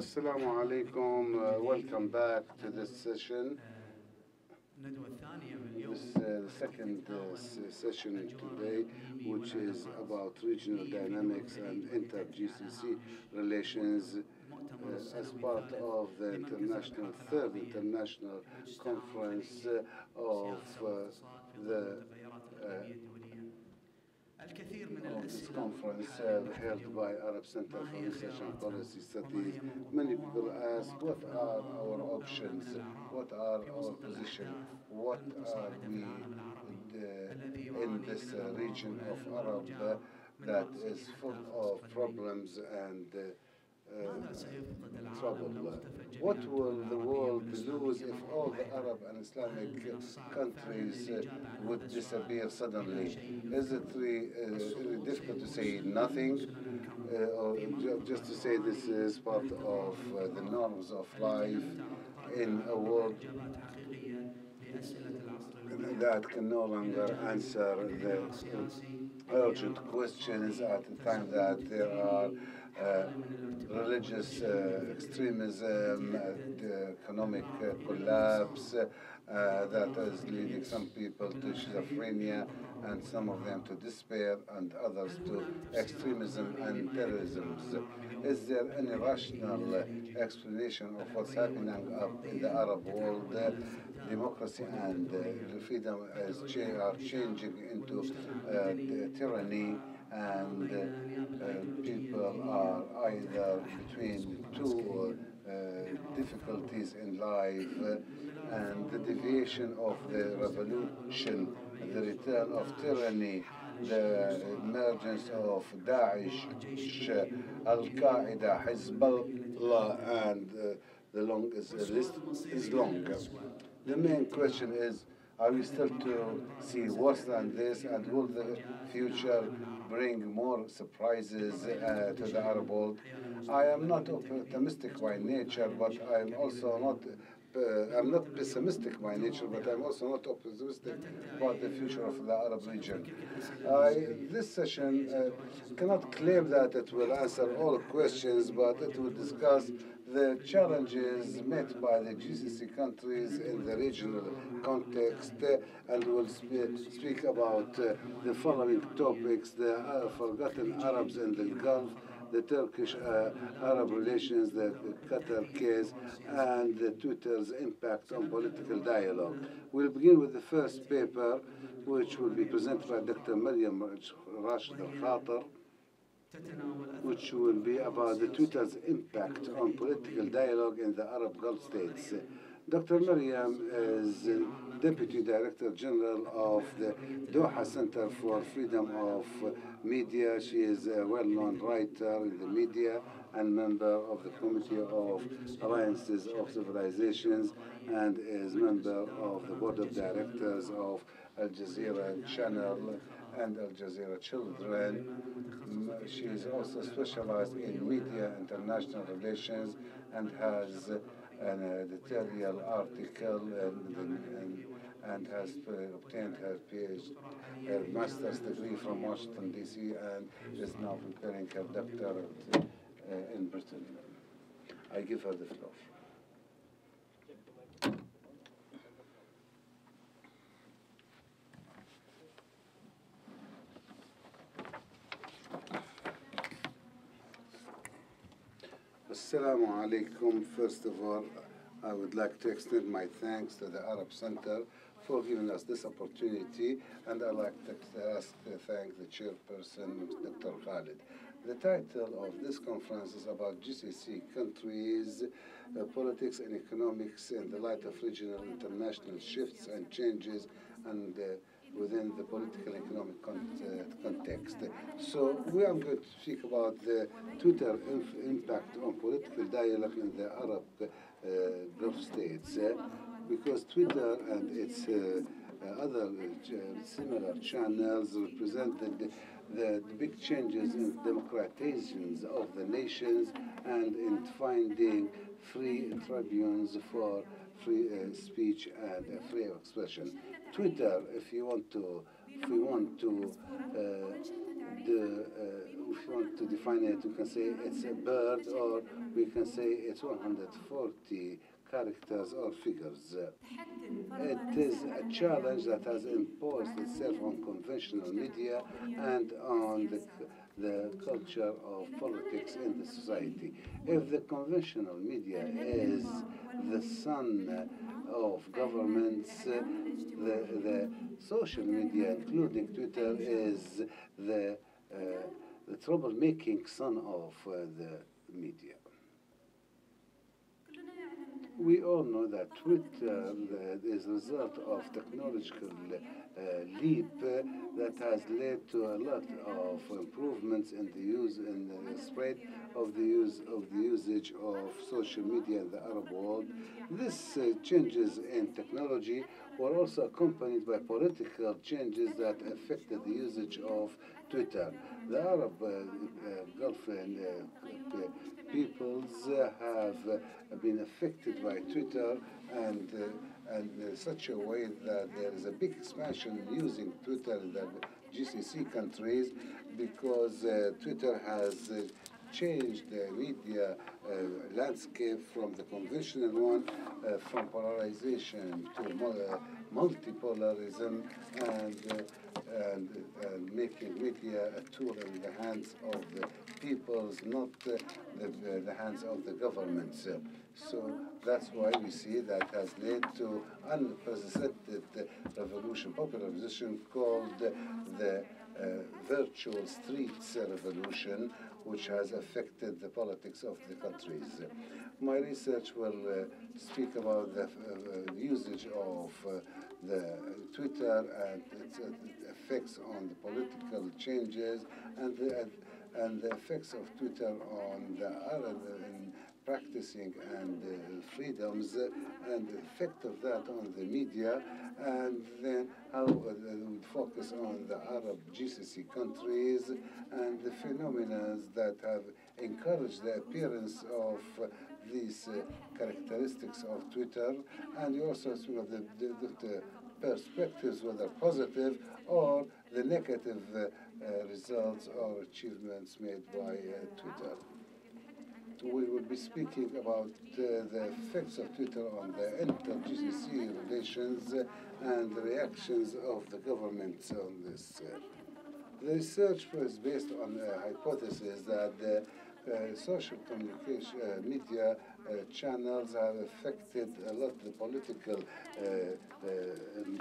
Assalamu alaikum. Uh, welcome back to this session. This is uh, the second uh, session today, which is about regional dynamics and inter-GCC relations uh, as part of the international third international conference uh, of uh, the Oh, this conference held by Arab Center for Research and Policy Studies, many people ask what are our options, what are our position, what are we in this region of Arab that is full of problems and trouble. What will the world lose if all the Arab and Islamic countries uh, would disappear suddenly? Is it really, uh, difficult to say nothing uh, or just to say this is part of uh, the norms of life in a world that can no longer answer the urgent questions at the time that there are religious uh, extremism, uh, economic uh, collapse uh, that is leading some people to schizophrenia and some of them to despair and others to extremism and terrorism. Is there any rational uh, explanation of what's happening up in the Arab world? Uh, democracy and uh, freedom is are changing into uh, tyranny and uh, uh, people are either between two uh, difficulties in life uh, and the deviation of the revolution, the return of tyranny, the emergence of Daesh, Al Qaeda, Hezbollah, and uh, the long is, the list is long. The main question is are we still to see worse than this, and will the future bring more surprises uh, to the Arab world? I am not optimistic by nature, but I am also not. Uh, I'm not pessimistic by nature, but I'm also not optimistic about the future of the Arab region. This session uh, cannot claim that it will answer all questions, but it will discuss the challenges met by the GCC countries in the regional context, uh, and will spe- speak about uh, the following topics the uh, forgotten Arabs in the Gulf, the Turkish uh, Arab relations, the Qatar case, and the Twitter's impact on political dialogue. We'll begin with the first paper, which will be presented by Dr. Mariam Rashid Al Khater which will be about the Twitter's impact on political dialogue in the Arab Gulf states. Dr. Mariam uh, is Deputy Director General of the Doha Center for Freedom of Media. She is a well-known writer in the media and member of the Committee of Alliances of Civilizations and is member of the Board of Directors of Al Jazeera Channel and Al Jazeera Children. Mm, She is also specialized in media international relations and has an editorial article and, and, and has uh, obtained her PhD, her master's degree from Washington, D.C., and is now preparing her doctorate uh, in Britain. I give her the floor. Assalamu alaikum. First of all, I would like to extend my thanks to the Arab Center for giving us this opportunity, and I'd like to ask to thank the chairperson, Dr. Khalid. The title of this conference is about GCC countries, uh, politics and economics in the light of regional international shifts and changes and uh, within the political economic con- uh, context. So we are going to speak about the Twitter impact on political dialogue in the Arab uh, Gulf states, uh, because Twitter and its other similar channels represented the, the big changes in democratizations of the nations and in finding free tribunes for free uh, speech and uh, of expression. Twitter, if you want to, if we want to, uh, the, uh, if you want to define it, we can say it's a bird, or we can say it's 140 characters or figures. It is a challenge that has imposed itself on conventional media and on the, the culture of politics in the society. If the conventional media is the son of governments, the, the social media, including Twitter, is the, uh, the troublemaking son of uh, the media. We all know that Twitter uh, is a result of technological leap that has led to a lot of improvements in the use and the spread of the use of the usage of social media in the Arab world. This uh, changes in technology were also accompanied by political changes that affected the usage of Twitter. The Arab uh, uh, Gulf and uh, peoples uh, have uh, been affected by Twitter and and uh, such a way that there is a big expansion using Twitter in the GCC countries because uh, Twitter has uh, changed the media uh, landscape from the conventional one, uh, from polarization to uh, multipolarism, and, and, and making media a tool in the hands of the peoples, not uh, the, the hands of the governments. Uh, So that's why we see that has led to unprecedented uh, revolution, popular revolution called uh, the uh, virtual streets revolution, which has affected the politics of the countries. My research will uh, speak about the uh, usage of uh, the Twitter and its uh, effects on the political changes and the, and the effects of Twitter on the Arab in practicing and uh, freedoms and the effect of that on the media and then how uh, we would focus on the Arab GCC countries and the phenomena that have encouraged the appearance of these uh, characteristics of Twitter. And you also speak of the, the, the perspectives, whether positive or the negative uh, results or achievements made by uh, Twitter. We will be speaking about uh, the effects of Twitter on the inter-GCC relations uh, and the reactions of the governments on this. Uh, the research was based on a hypothesis that the uh, social communication uh, media uh, channels have affected a lot the political uh, uh, um,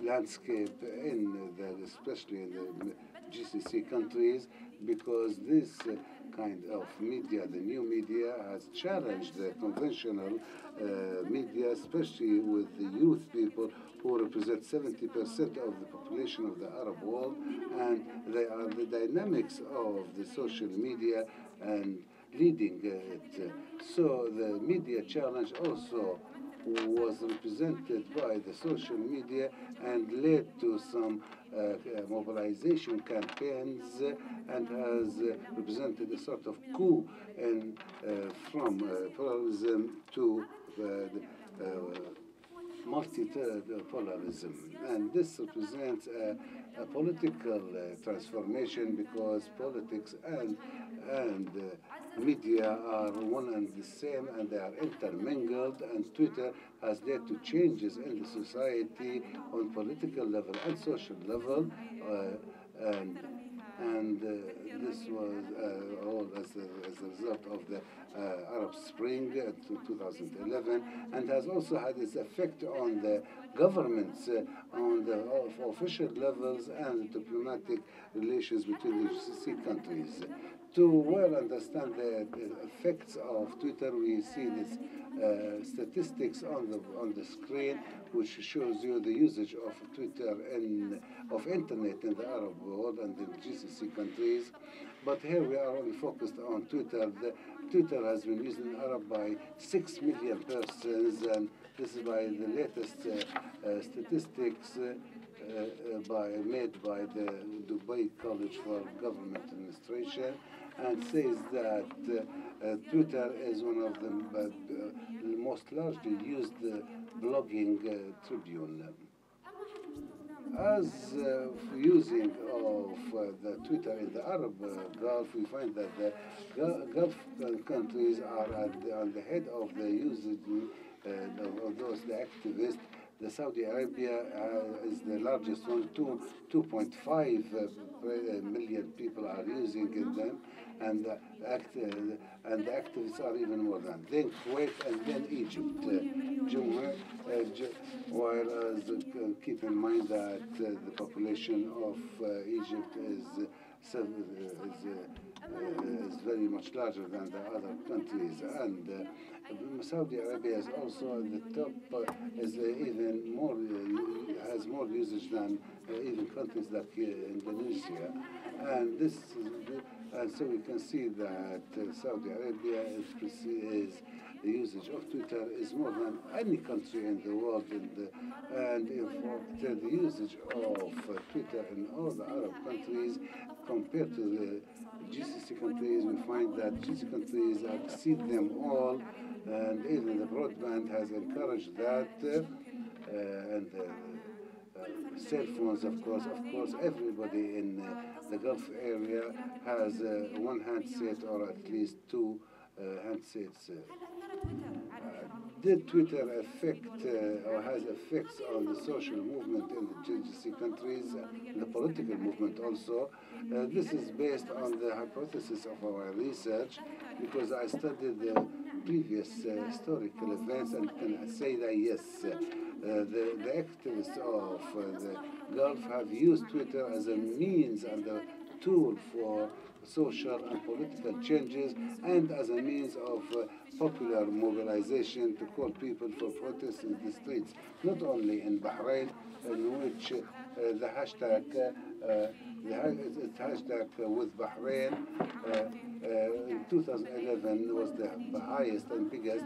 landscape in the, especially in the GCC countries, because this uh, kind of media, the new media, has challenged the conventional uh, media, especially with the youth people who represent 70% of the population of the Arab world, and they are the dynamics of the social media and leading it. So the media challenge also was represented by the social media and led to some mobilization campaigns uh, and has uh, represented a sort of coup in, uh, from uh, pluralism to uh, the, multipolarism. And this represents a, a political uh, transformation because politics and, and uh, media are one and the same and they are intermingled and Twitter has led to changes in the society on political level and social level uh, and and uh, this was uh, all as a, as a result of the uh, Arab Spring to 2011 and has also had its effect on the governments uh, on the of official levels and diplomatic relations between the GCC countries. To well understand the, the effects of Twitter, we see this uh, statistics on the on the screen, which shows you the usage of Twitter and of internet in the Arab world and the GCC countries. But here we are only focused on Twitter. The, Twitter has been used in Arab by six million persons, and this is by the latest uh, uh, statistics. Uh, uh, by, made by the Dubai College for Government Administration and says that uh, uh, Twitter is one of the, uh, most largely used uh, blogging uh, tribune. As uh, using of uh, the Twitter in the Arab uh, Gulf, we find that the Gulf uh, countries are at the, on the head of the usage uh, of- those the activists. The Saudi Arabia uh, is the largest one, two, 2.5 uh, uh, million people are using them, and the act, uh, and the activists are even more than. Then Kuwait and then Egypt. Uh, Jumhur, uh, whereas uh, keep in mind that uh, the population of uh, Egypt is uh, uh, is, uh, uh, is very much larger than the other countries, and uh, Saudi Arabia is also at the top, uh, is uh, even more uh, has more usage than uh, even countries like uh, Indonesia, and this and so we can see that uh, Saudi Arabia is, is the usage of Twitter is more than any country in the world, and, uh, and fact, uh, the usage of uh, Twitter in all the Arab countries compared to the GCC countries, we find that GCC countries exceed them all, and even the broadband has encouraged that, uh, and uh, cell phones, of course, of course, everybody in uh, the Gulf area has uh, one handset or at least two uh, handsets. Did Twitter affect or has effects on the social movement in the GCC countries, the political movement also? This is based on the hypothesis of our research because I studied the previous uh, historical events and can say that yes, uh, the, the activists of uh, the Gulf have used Twitter as a means and a tool for social and political changes and as a means of uh, popular mobilization to call people for protests in the streets, not only in Bahrain, in which uh, the hashtag, uh, ha- it's hashtag uh, with Bahrain in 2011 was the, the highest and biggest,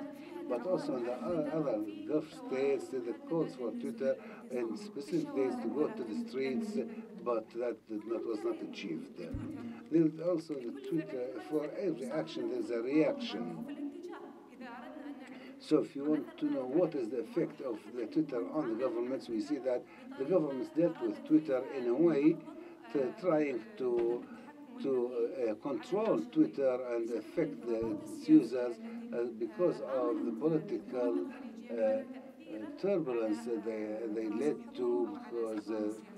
but also in the other Gulf states, the calls for Twitter in specific days to go to the streets, but that not, was not achieved. There's also the Twitter, for every action there's a reaction. So if you want to know what is the effect of the Twitter on the governments, we see that the governments dealt with Twitter in a way trying to to uh, control Twitter and affect the, users uh, because of the political uh, uh, turbulence that they, they led to because uh,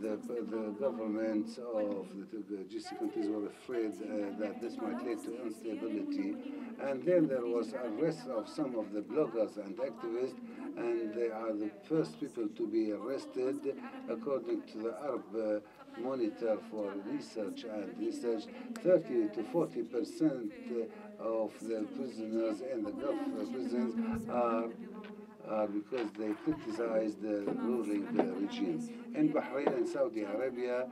the, the governments of the, the GCC countries were afraid uh, that this might lead to instability. And then there was arrest of some of the bloggers and activists, and they are the first people to be arrested according to the Arab uh, Monitor for Research and Research. 30 to 40 percent of the prisoners in the Gulf prisons are uh, because they criticized the ruling regime. In Bahrain and Saudi Arabia,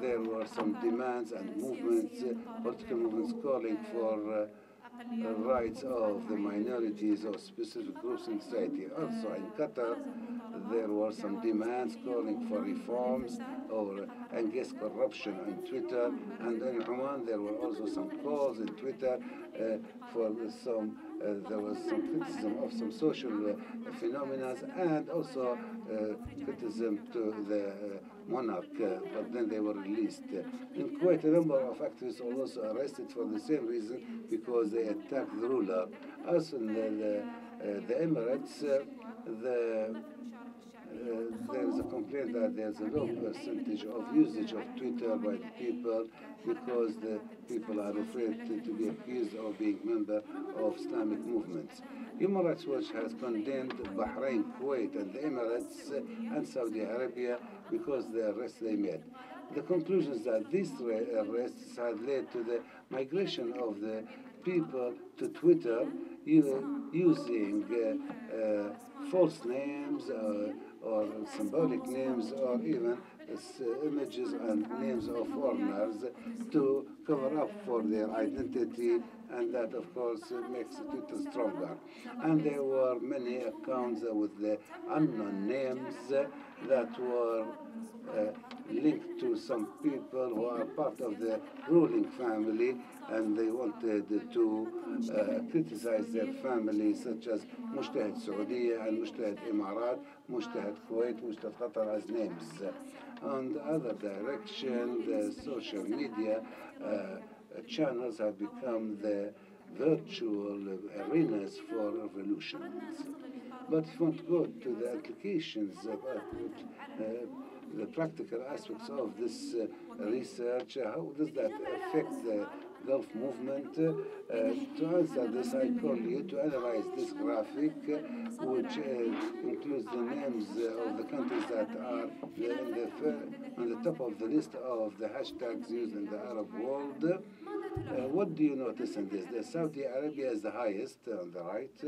there were some demands and movements, uh, political movements calling for uh, the rights of the minorities or specific groups in society. Also in Qatar, there were some demands calling for reforms or against corruption on Twitter. And in Oman, there were also some calls in Twitter for some, uh, there was some criticism of some social uh, phenomena and also uh, criticism to the monarch, but then they were released. In Kuwait, a number of activists were also arrested for the same reason because they attacked the ruler. Also in the, the, the Emirates, the there is a complaint that there's a low percentage of usage of Twitter by the people because the people are afraid to, to be accused of being member of Islamic movements. Human Rights Watch has condemned Bahrain, Kuwait, and the Emirates uh, and Saudi Arabia because the arrests they made. The conclusions that these arrests have led to the migration of the people to Twitter using uh, uh, false names uh, or symbolic names or even images and names of foreigners to cover up for their identity and that of course makes Twitter stronger. And there were many accounts with the unknown names that were uh, linked to some people who are part of the ruling family and they wanted to uh, criticize their family such as Mujtahid Saudi and Mujtahid Imarat, Mujtahid Kuwait, Mujtahid Qatar as names. On the other direction, the social media uh, channels have become the virtual arenas for revolutions. But if you want to go to the applications of uh, the practical aspects of this uh, research, uh, how does that affect the Gulf movement. Uh, to answer this, I call you to analyze this graphic, uh, which uh, includes the names of the countries that are the, on the top of the list of the hashtags used in the Arab world. what do you notice in this? The Saudi Arabia is the highest on the right.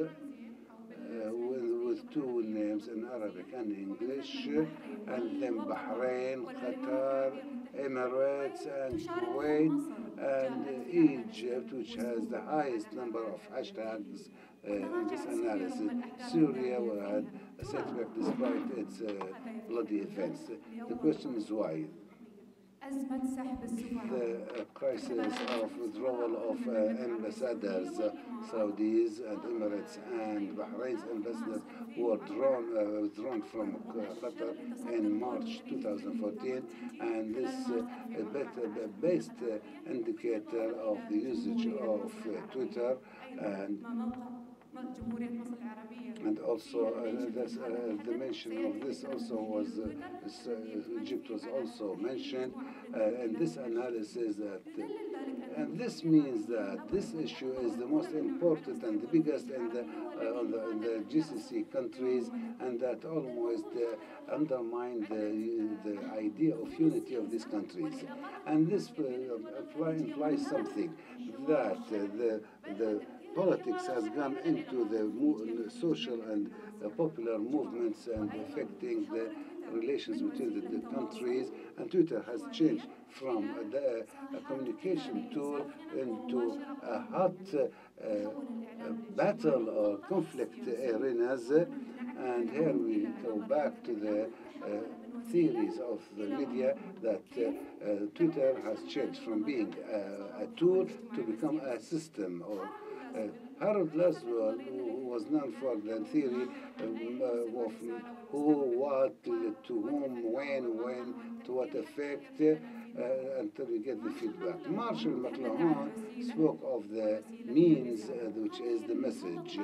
Uh, with, with, two names in Arabic and English, and then Bahrain, Qatar, Emirates, and Kuwait, and Egypt, which has the highest number of hashtags uh, in this analysis. Syria had a setback despite its uh, bloody events. The question is why? The uh, crisis of withdrawal of uh, ambassadors, uh, Saudis and Emirates and Bahrain's ambassadors were drawn, uh, withdrawn from Qatar in March 2014, and this uh, better, best uh, indicator of the usage of Twitter and and also uh, this, uh, the mention of this also was uh, uh, Egypt was also mentioned. Uh, in this analysis that and this means that this issue is the most important and the biggest in the, uh, the, in the GCC countries and that almost undermine the, the idea of unity of these countries. And this implies something that the the politics has gone into the social and uh, popular movements and affecting the relations between the, the, countries. And Twitter has changed from the, a communication tool into a hot uh, uh, battle or conflict arenas. And here we go back to the uh, theories of the media that uh, uh, Twitter has changed from being a tool to become a system or uh, Harold Lasswell, who was known for the theory um, uh, of who, what, to whom, when, when, to what effect, uh, until you get the feedback. Marshall McLuhan spoke of the means, uh, which is the message.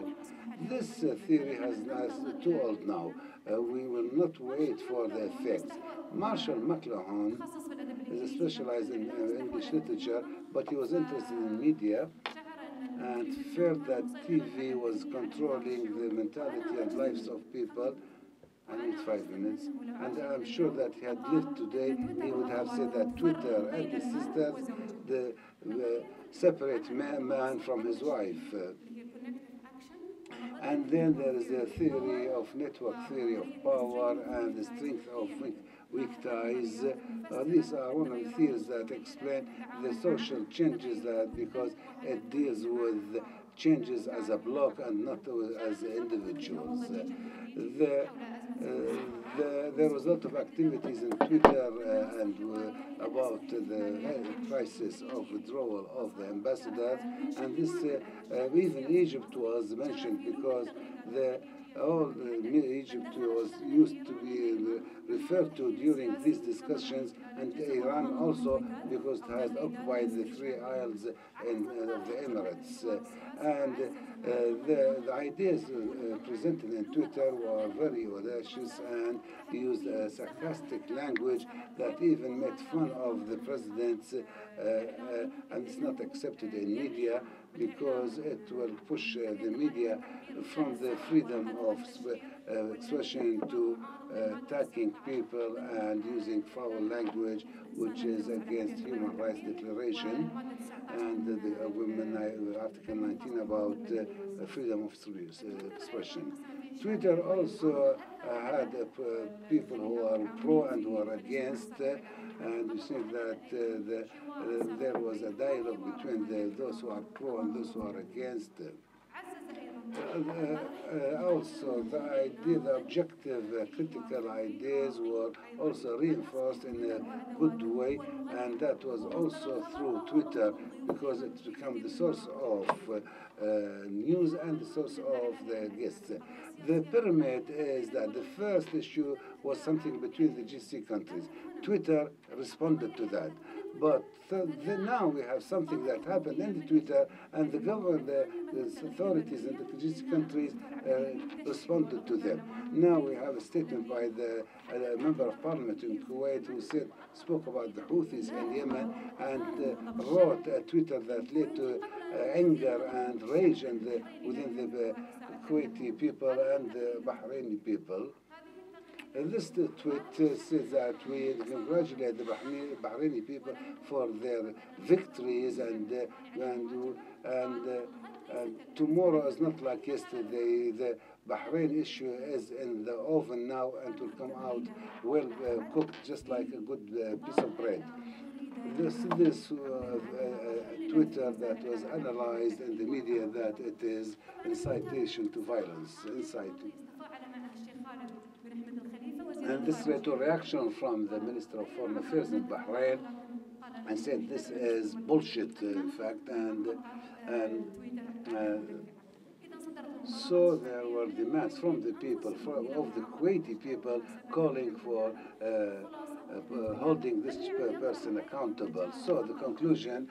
This uh, theory has, has too old now. Uh, we will not wait for the effects. Marshall McLuhan is specialized in English literature, but he was interested in media and felt that TV was controlling the mentality and lives of people. I need five minutes. And I'm sure that he had lived today, he would have said that Twitter and his sisters, the, the separate man, man from his wife. And then there is the theory of network theory of power and the strength of weak. Uh, these are one of the theories that explain the social changes that because it deals with changes as a block and not as individuals. The, uh, the, there was a lot of activities in Twitter uh, and uh, about the crisis of withdrawal of the ambassadors, and this uh, uh, even Egypt was mentioned because the all Egypt was used to be referred to during these discussions, and Iran also because it has occupied the three isles in, uh, of the Emirates. Uh, and uh, the, the, ideas presented in Twitter were very audacious and used sarcastic language that even made fun of the presidents, and it's not accepted in media because it will push uh, the media from the freedom of expression to uh, attacking people and using foul language, which is against human rights declaration and the women Article 19 about freedom of expression. Twitter also uh, had uh, people who are pro and who are against, uh, and you think that uh, the, uh, there was a dialogue between the, those who are pro and those who are against. Uh, uh, also, the idea, the objective, uh, critical ideas were also reinforced in a good way, and that was also through Twitter because it became the source of uh, uh, news and the source of the guests. The pyramid is that the first issue was something between the GC countries. Twitter responded to that. But th- then now we have something that happened in the Twitter, and the government, the, the authorities in the GCC countries uh, responded to them. Now we have a statement by the uh, member of parliament in Kuwait who said spoke about the Houthis in Yemen and uh, wrote a Twitter that led to uh, anger and rage the, within the uh, Kuwaiti people and the Bahraini people. Uh, tweet uh, says that we congratulate the Bahraini, people for their victories and uh, and and, uh, and tomorrow is not like yesterday. The Bahrain issue is in the oven now and will come out well uh, cooked, just like a good uh, piece of bread. This this uh, uh, Twitter that was analyzed in the media that it is incitation to violence, inciting. And this led to a reaction from the Minister of Foreign Affairs in Bahrain and said this is bullshit, uh, in fact, and, and uh, so there were demands from the people, from, of the Kuwaiti people, calling for uh, uh, holding this person accountable. So the conclusion,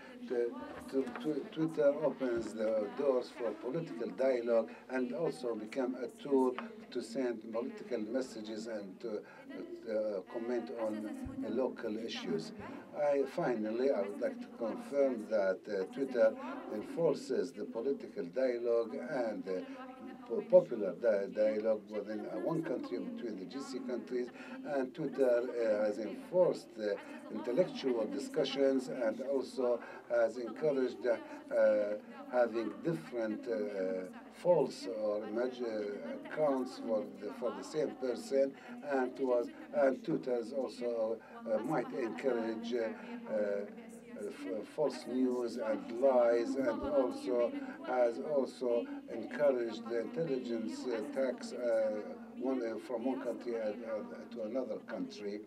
Twitter opens the doors for political dialogue and also become a tool to send political messages and to uh, comment on uh, local issues. I finally, I would like to confirm that uh, Twitter enforces the political dialogue and popular di- dialogue within uh, one country between the GC countries, and Twitter uh, has enforced intellectual discussions and also has encouraged uh, having different uh, false or accounts for the, for the same person, and was and tutors also uh, might encourage. False news and lies, and also has also encouraged the intelligence attacks uh, one, uh, from one country uh, to another country.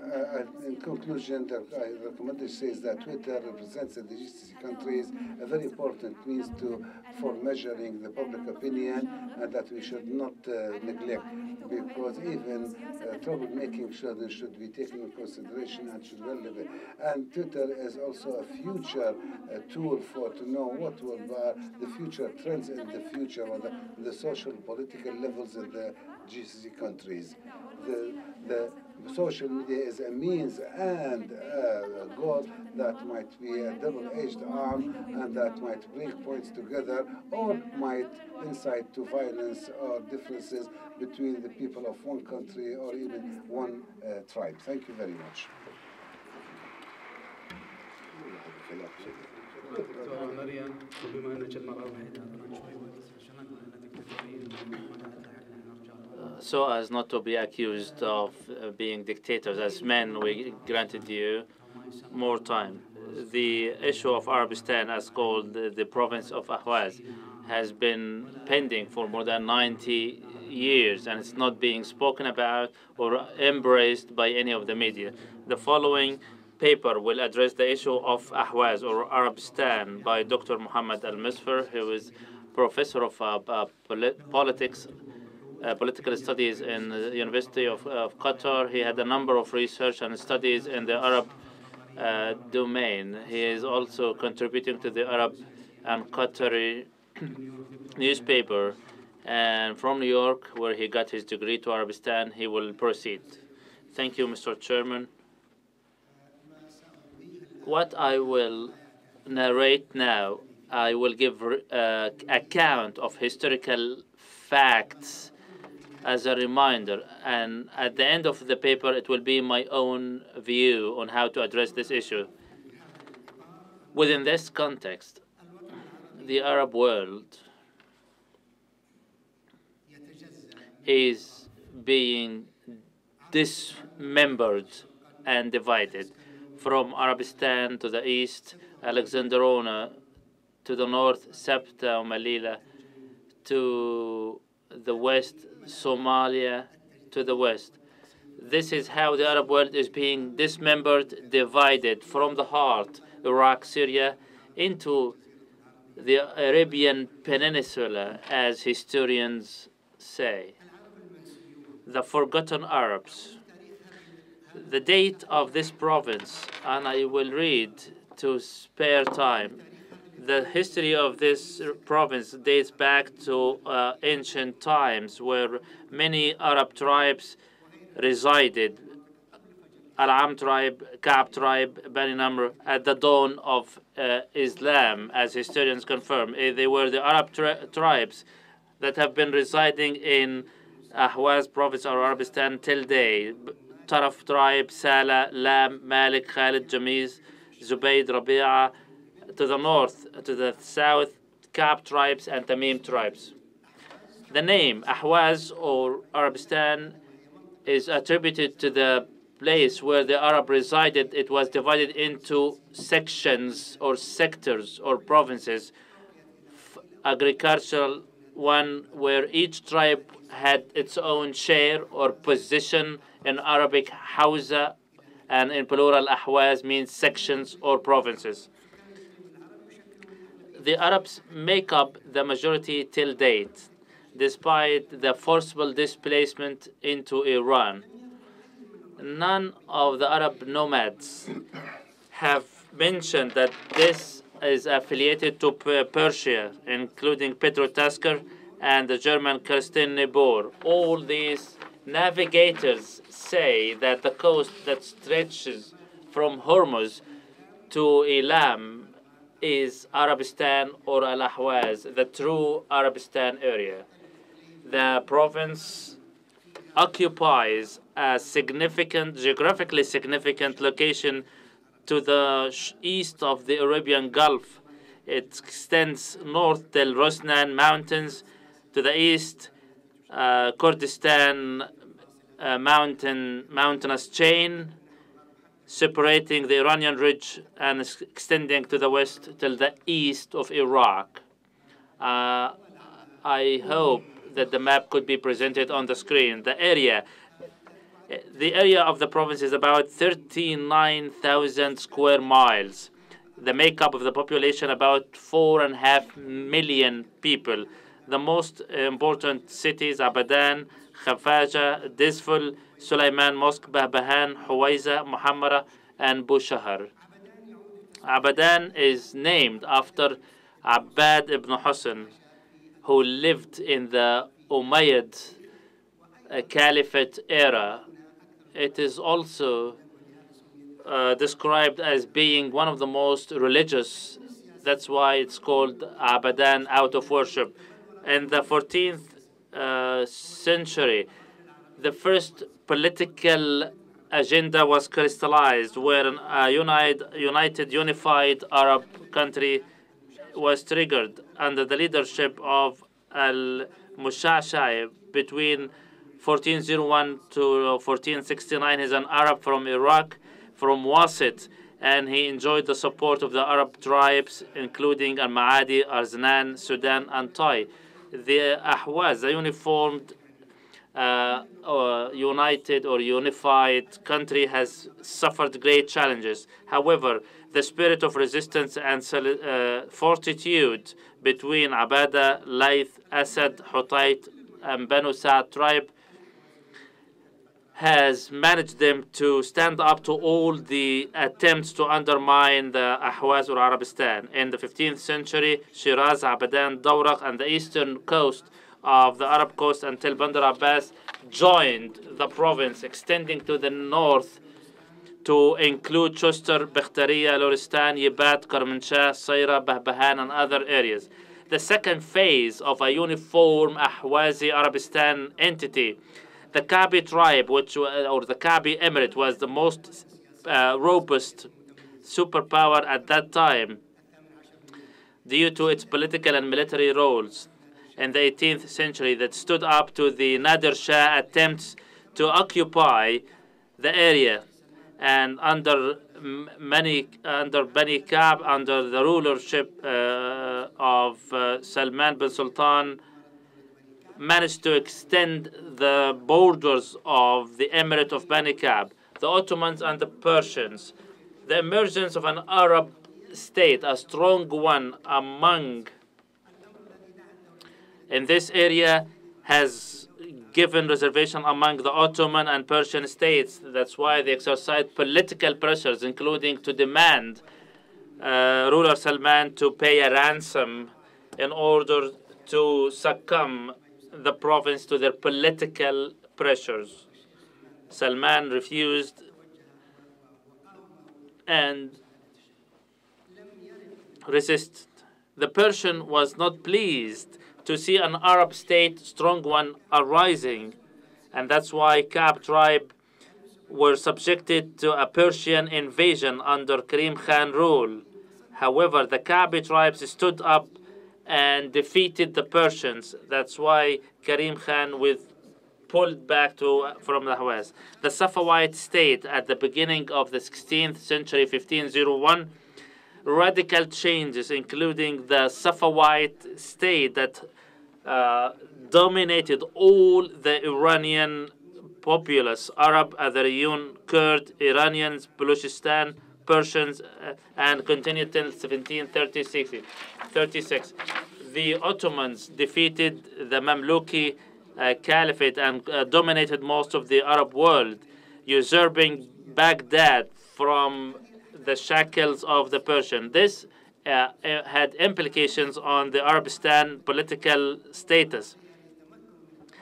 Uh, in conclusion, the uh, recommendation says that Twitter represents the GCC countries a very important means to for measuring the public opinion, and that we should not uh, neglect because even uh, troublemaking should should be taken into consideration and should well live. And Twitter is also a future uh, tool for to know what will be the future trends in the future or the, the social political levels in the GCC countries. The, the social media is a means and a goal that might be a double-edged arm and that might bring points together or might incite to violence or differences between the people of one country or even one uh, tribe. Thank you very much. دكتورة مريم وبما انك المرأة الوحيدة اعطونا شوي وقت عشان نقول ان دكتاتوريين so as not to be accused of uh, being dictators. As men, we granted you more time. The issue of Arabistan, as called the, province of Ahwaz, has been pending for more than 90 years and it's not being spoken about or embraced by any of the media. The following paper will address the issue of Ahwaz or Arabistan by Dr. Muhammad Al Misfer, who is professor of uh, uh, polit- politics uh, political studies in the University of, of Qatar. He had a number of research and studies in the Arab uh, domain. He is also contributing to the Arab and Qatari newspaper. And from New York, where he got his degree to Arabistan, he will proceed. Thank you, Mr. Chairman. What I will narrate now, I will give uh, account of historical facts as a reminder. And at the end of the paper, it will be my own view on how to address this issue. Within this context, the Arab world is being dismembered and divided from Arabistan to the east, Alexandrona to the north, Sabta, Malila to the west, Somalia to the west. This is how the Arab world is being dismembered, divided from the heart, Iraq, Syria, into the Arabian Peninsula, as historians say. The forgotten Arabs. The date of this province, and I will read to spare time. The history of this province dates back to uh, ancient times where many Arab tribes resided. Al-Am tribe, Ka'b tribe, Bani Namr, at the dawn of uh, Islam, as historians confirm. Uh, They were the Arab tri- tribes that have been residing in Ahwaz province or Arabistan till day. Taraf tribe, Sala, Lam, Malik, Khalid, Jamiz, Zubayd, Rabi'a, to the north, to the south, Ka'b tribes and Tamim tribes. The name Ahwaz or Arabistan is attributed to the place where the Arab resided. It was divided into sections or sectors or provinces. Agricultural one where each tribe had its own share or position in Arabic Hausa and in plural Ahwaz means sections or provinces. The Arabs make up the majority till date, despite the forcible displacement into Iran. None of the Arab nomads have mentioned that this is affiliated to Persia, including Petro Tasker and the German Carsten Niebuhr. All these navigators say that the coast that stretches from Hormuz to Elam is Arabistan or Al Ahwaz, the true Arabistan area. The province occupies a significant, geographically significant location to the east of the Arabian Gulf. It extends north till Rosnan Mountains, to the east, uh, Kurdistan uh, mountain mountainous chain, separating the Iranian ridge and extending to the west till the east of Iraq. Uh, I hope that the map could be presented on the screen. The area, the area of the province is about 39,000 square miles. The makeup of the population about four and a half million people. The most important cities Abadan, Khafaja, Dizful, Sulaiman Mosque, Bahbahan, Huwaiza, Muhammara, and Bushahar. Abadan is named after Abbad ibn Husn, who lived in the Umayyad Caliphate era. It is also uh, described as being one of the most religious. That's why it's called Abadan, out of worship. In the 14th uh, century, the first political agenda was crystallized, where a united, united, unified Arab country was triggered under the leadership of Al Mushashai between 1401 to 1469. He's an Arab from Iraq, from Wasit, and he enjoyed the support of the Arab tribes, including Al Maadi, Arznan, Sudan, and Tai. The Ahwaz, the uniformed uh, or united or unified country has suffered great challenges. However, the spirit of resistance and uh, fortitude between Abada, Laith, Asad, Hutait, and Banu Sa'd tribe has managed them to stand up to all the attempts to undermine the Ahwaz or Arabistan. In the 15th century, Shiraz, Abadan, Dawraq, and the eastern coast of the Arab coast until Bandar Abbas joined the province, extending to the north to include Chester, Bakhtariya, Loristan, Yibat, Karmanshah, Sayra, Bahbahan, and other areas. The second phase of a uniform Ahwazi Arabistan entity, the Kabi tribe, which or the Kabi Emirate, was the most uh, robust superpower at that time due to its political and military roles. In the 18th century that stood up to the Nadir Shah attempts to occupy the area. And under many under Bani Ka'b, under the rulership uh, of uh, Salman bin Sultan, managed to extend the borders of the Emirate of Bani Ka'b, the Ottomans and the Persians. The emergence of an Arab state, a strong one among in this area, has given reservation among the Ottoman and Persian states. That's why they exercise political pressures, including to demand uh, ruler Salman to pay a ransom in order to succumb the province to their political pressures. Salman refused and resisted. The Persian was not pleased to see an Arab state, strong one, arising. And that's why Ka'b tribe were subjected to a Persian invasion under Karim Khan rule. However, the Ka'bi tribes stood up and defeated the Persians. That's why Karim Khan with pulled back to from the Ahwaz. The Safavid state at the beginning of the 16th century, 1501, radical changes, including the Safavid state that uh, dominated all the Iranian populace, Arab, Azeriyun, Kurd, Iranians, Baluchistan, Persians, uh, and continued till 1736. 36. The Ottomans defeated the Mamluki uh, Caliphate and uh, dominated most of the Arab world, usurping Baghdad from the shackles of the Persian. This uh, uh, had implications on the Arabistan political status.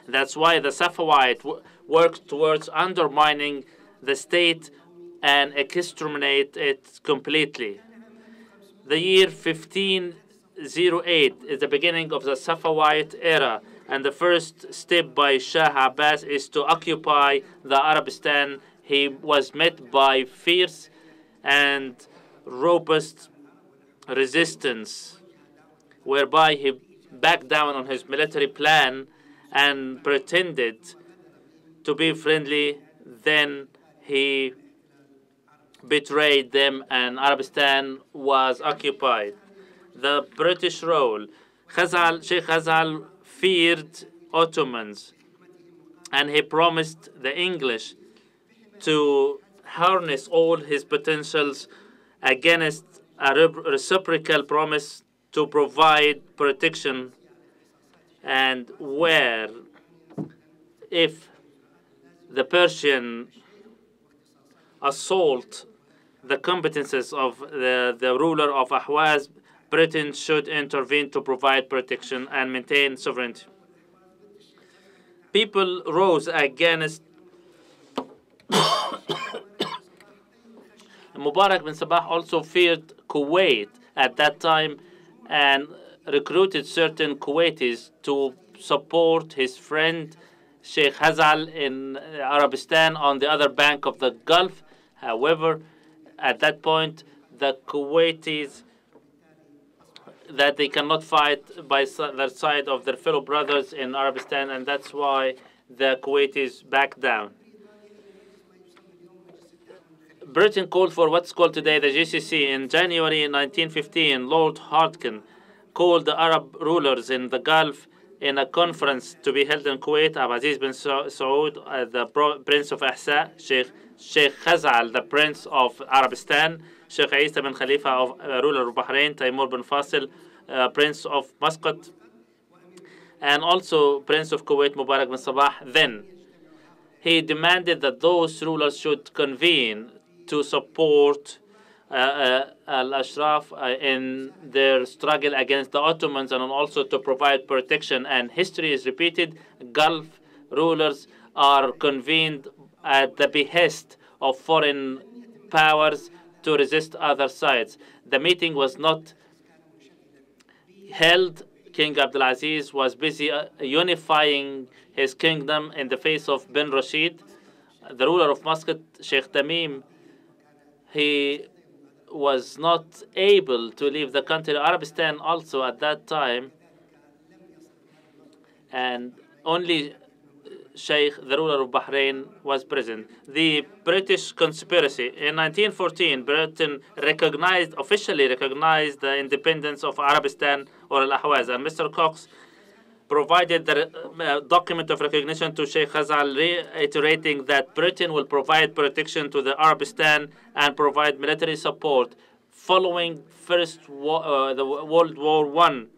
That's why the Safavid worked towards undermining the state and exterminate it completely. The year 1508 is the beginning of the Safavid era, and the first step by Shah Abbas is to occupy the Arabistan. He was met by fierce and robust resistance, whereby he backed down on his military plan and pretended to be friendly. Then he betrayed them, and Arabistan was occupied. The British role. Khazal, Sheikh Khazal feared Ottomans, and he promised the English to harness all his potentials against a reciprocal promise to provide protection and where if the Persian assault the competences of the, the ruler of Ahwaz, Britain should intervene to provide protection and maintain sovereignty. People rose against Mubarak bin Sabah also feared Kuwait at that time and recruited certain Kuwaitis to support his friend Sheikh Khazal in Arabistan on the other bank of the Gulf. However, at that point, the Kuwaitis that they cannot fight by the side of their fellow brothers in Arabistan, and that's why the Kuwaitis backed down. Britain called for what's called today the GCC. In January 1915, Lord Hartken called the Arab rulers in the Gulf in a conference to be held in Kuwait. Abdulaziz bin Saud, uh, the Prince of Ahsa, Sheikh, Sheikh Khazal, the Prince of Arabistan, Sheikh Isa bin Khalifa, of, uh, ruler of Bahrain, Taimur bin Faisal, uh, Prince of Muscat, and also Prince of Kuwait, Mubarak bin Sabah. Then he demanded that those rulers should convene to support uh, uh, Al-Ashraf uh, in their struggle against the Ottomans and also to provide protection. And history is repeated. Gulf rulers are convened at the behest of foreign powers to resist other sides. The meeting was not held. King Abdulaziz was busy unifying his kingdom in the face of bin Rashid. The ruler of Muscat, Sheikh Tamim, he was not able to leave the country. Arabistan also at that time and only uh, Sheikh, the ruler of Bahrain, was present. The British conspiracy in 1914, Britain recognized officially recognized the independence of Arabistan or Al Ahwaz, and Mr. Cox provided the uh, document of recognition to Sheikh Khazal, reiterating that Britain will provide protection to the Arabistan and provide military support following First uh, the World War One.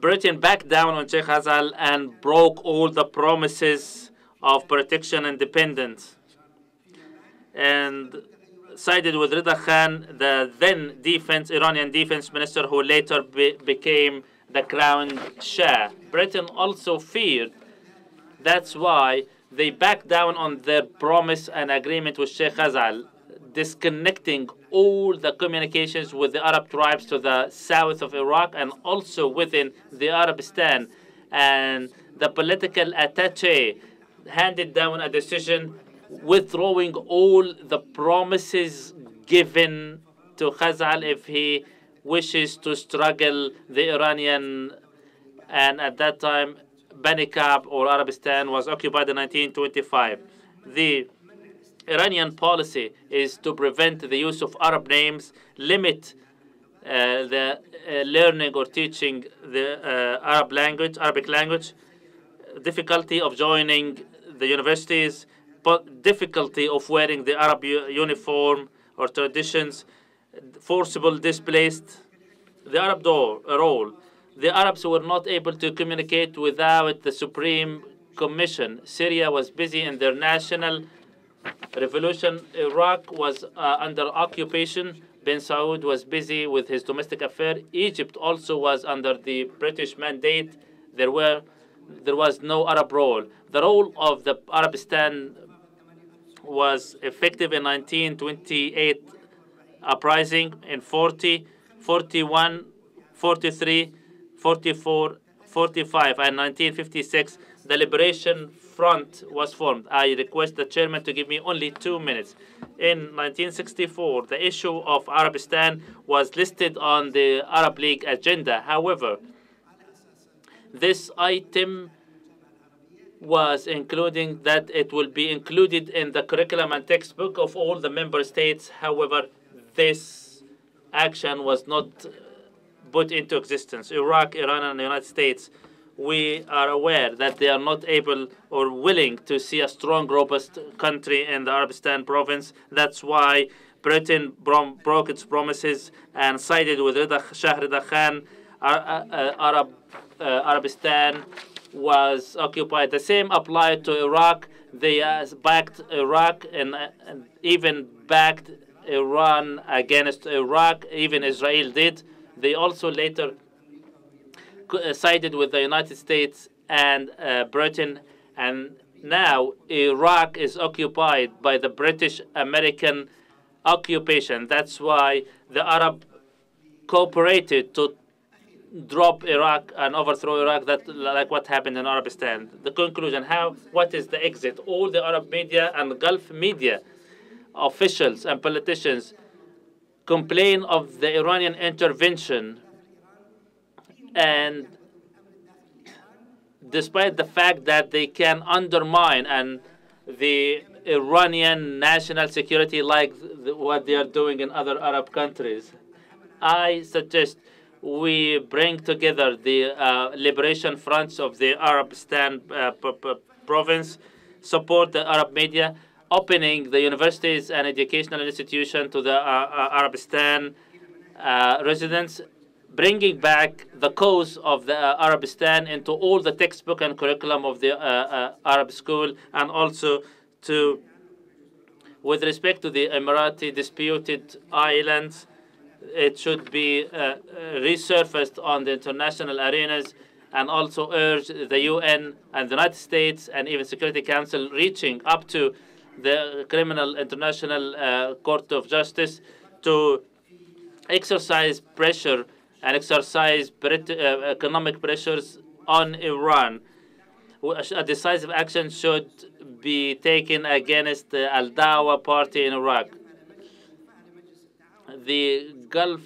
Britain backed down on Sheikh Khazal and broke all the promises of protection and independence, and sided with Rida Khan, the then defense Iranian defense minister, who later be became the crown Shah. Britain also feared. That's why they backed down on their promise and agreement with Sheikh Khazal, disconnecting all the communications with the Arab tribes to the south of Iraq and also within the Arabistan. And the political attache handed down a decision withdrawing all the promises given to Khazal if he wishes to struggle the Iranian, and at that time, Bani Ka'b or Arabistan was occupied in 1925. The Iranian policy is to prevent the use of Arab names, limit uh, the uh, learning or teaching the uh, Arab language, Arabic language, difficulty of joining the universities, but difficulty of wearing the Arab uniform or traditions, forcible displaced, the Arab door, role. The Arabs were not able to communicate without the Supreme Commission. Syria was busy in their national revolution. Iraq was uh, under occupation. Bin Saud was busy with his domestic affair. Egypt also was under the British mandate. There were there was no Arab role. The role of the Arabistan was effective in 1928 uprising in 40, 41, 43, 44, 45, and 1956. The Liberation Front was formed. I request the chairman to give me only two minutes. In 1964, the issue of Arabistan was listed on the Arab League agenda. However, this item was including that it will be included in the curriculum and textbook of all the member states. However, this action was not put into existence. Iraq, Iran, and the United States, we are aware that they are not able or willing to see a strong, robust country in the Arabistan province. That's why Britain broke its promises and sided with Rida, Shah Rida Khan. Arab, uh, Arabistan was occupied. The same applied to Iraq. They uh, backed Iraq and, uh, and even backed Iran against Iraq. Even Israel did. They also later sided with the United States and uh, Britain, and now Iraq is occupied by the British American occupation. That's why the Arab cooperated to drop Iraq and overthrow Iraq, that like what happened in Arabistan. The conclusion: How? What is the exit? All the Arab media and Gulf media, officials and politicians, complain of the Iranian intervention, and despite the fact that they can undermine and the Iranian national security like what they are doing in other Arab countries. I suggest we bring together the uh, liberation fronts of the Arabistan uh, province, support the Arab media, opening the universities and educational institutions to the uh, uh Arabistan uh, residents, bringing back the cause of the Arabistan into all the textbook and curriculum of the Arab school, and also to, with respect to the Emirati disputed islands, it should be uh, resurfaced on the international arenas and also urge the UN and the United States and even Security Council reaching up to the Criminal International uh, Court of Justice to exercise pressure and exercise uh, economic pressures on Iran. A decisive action should be taken against the Al Dawa party in Iraq. The Gulf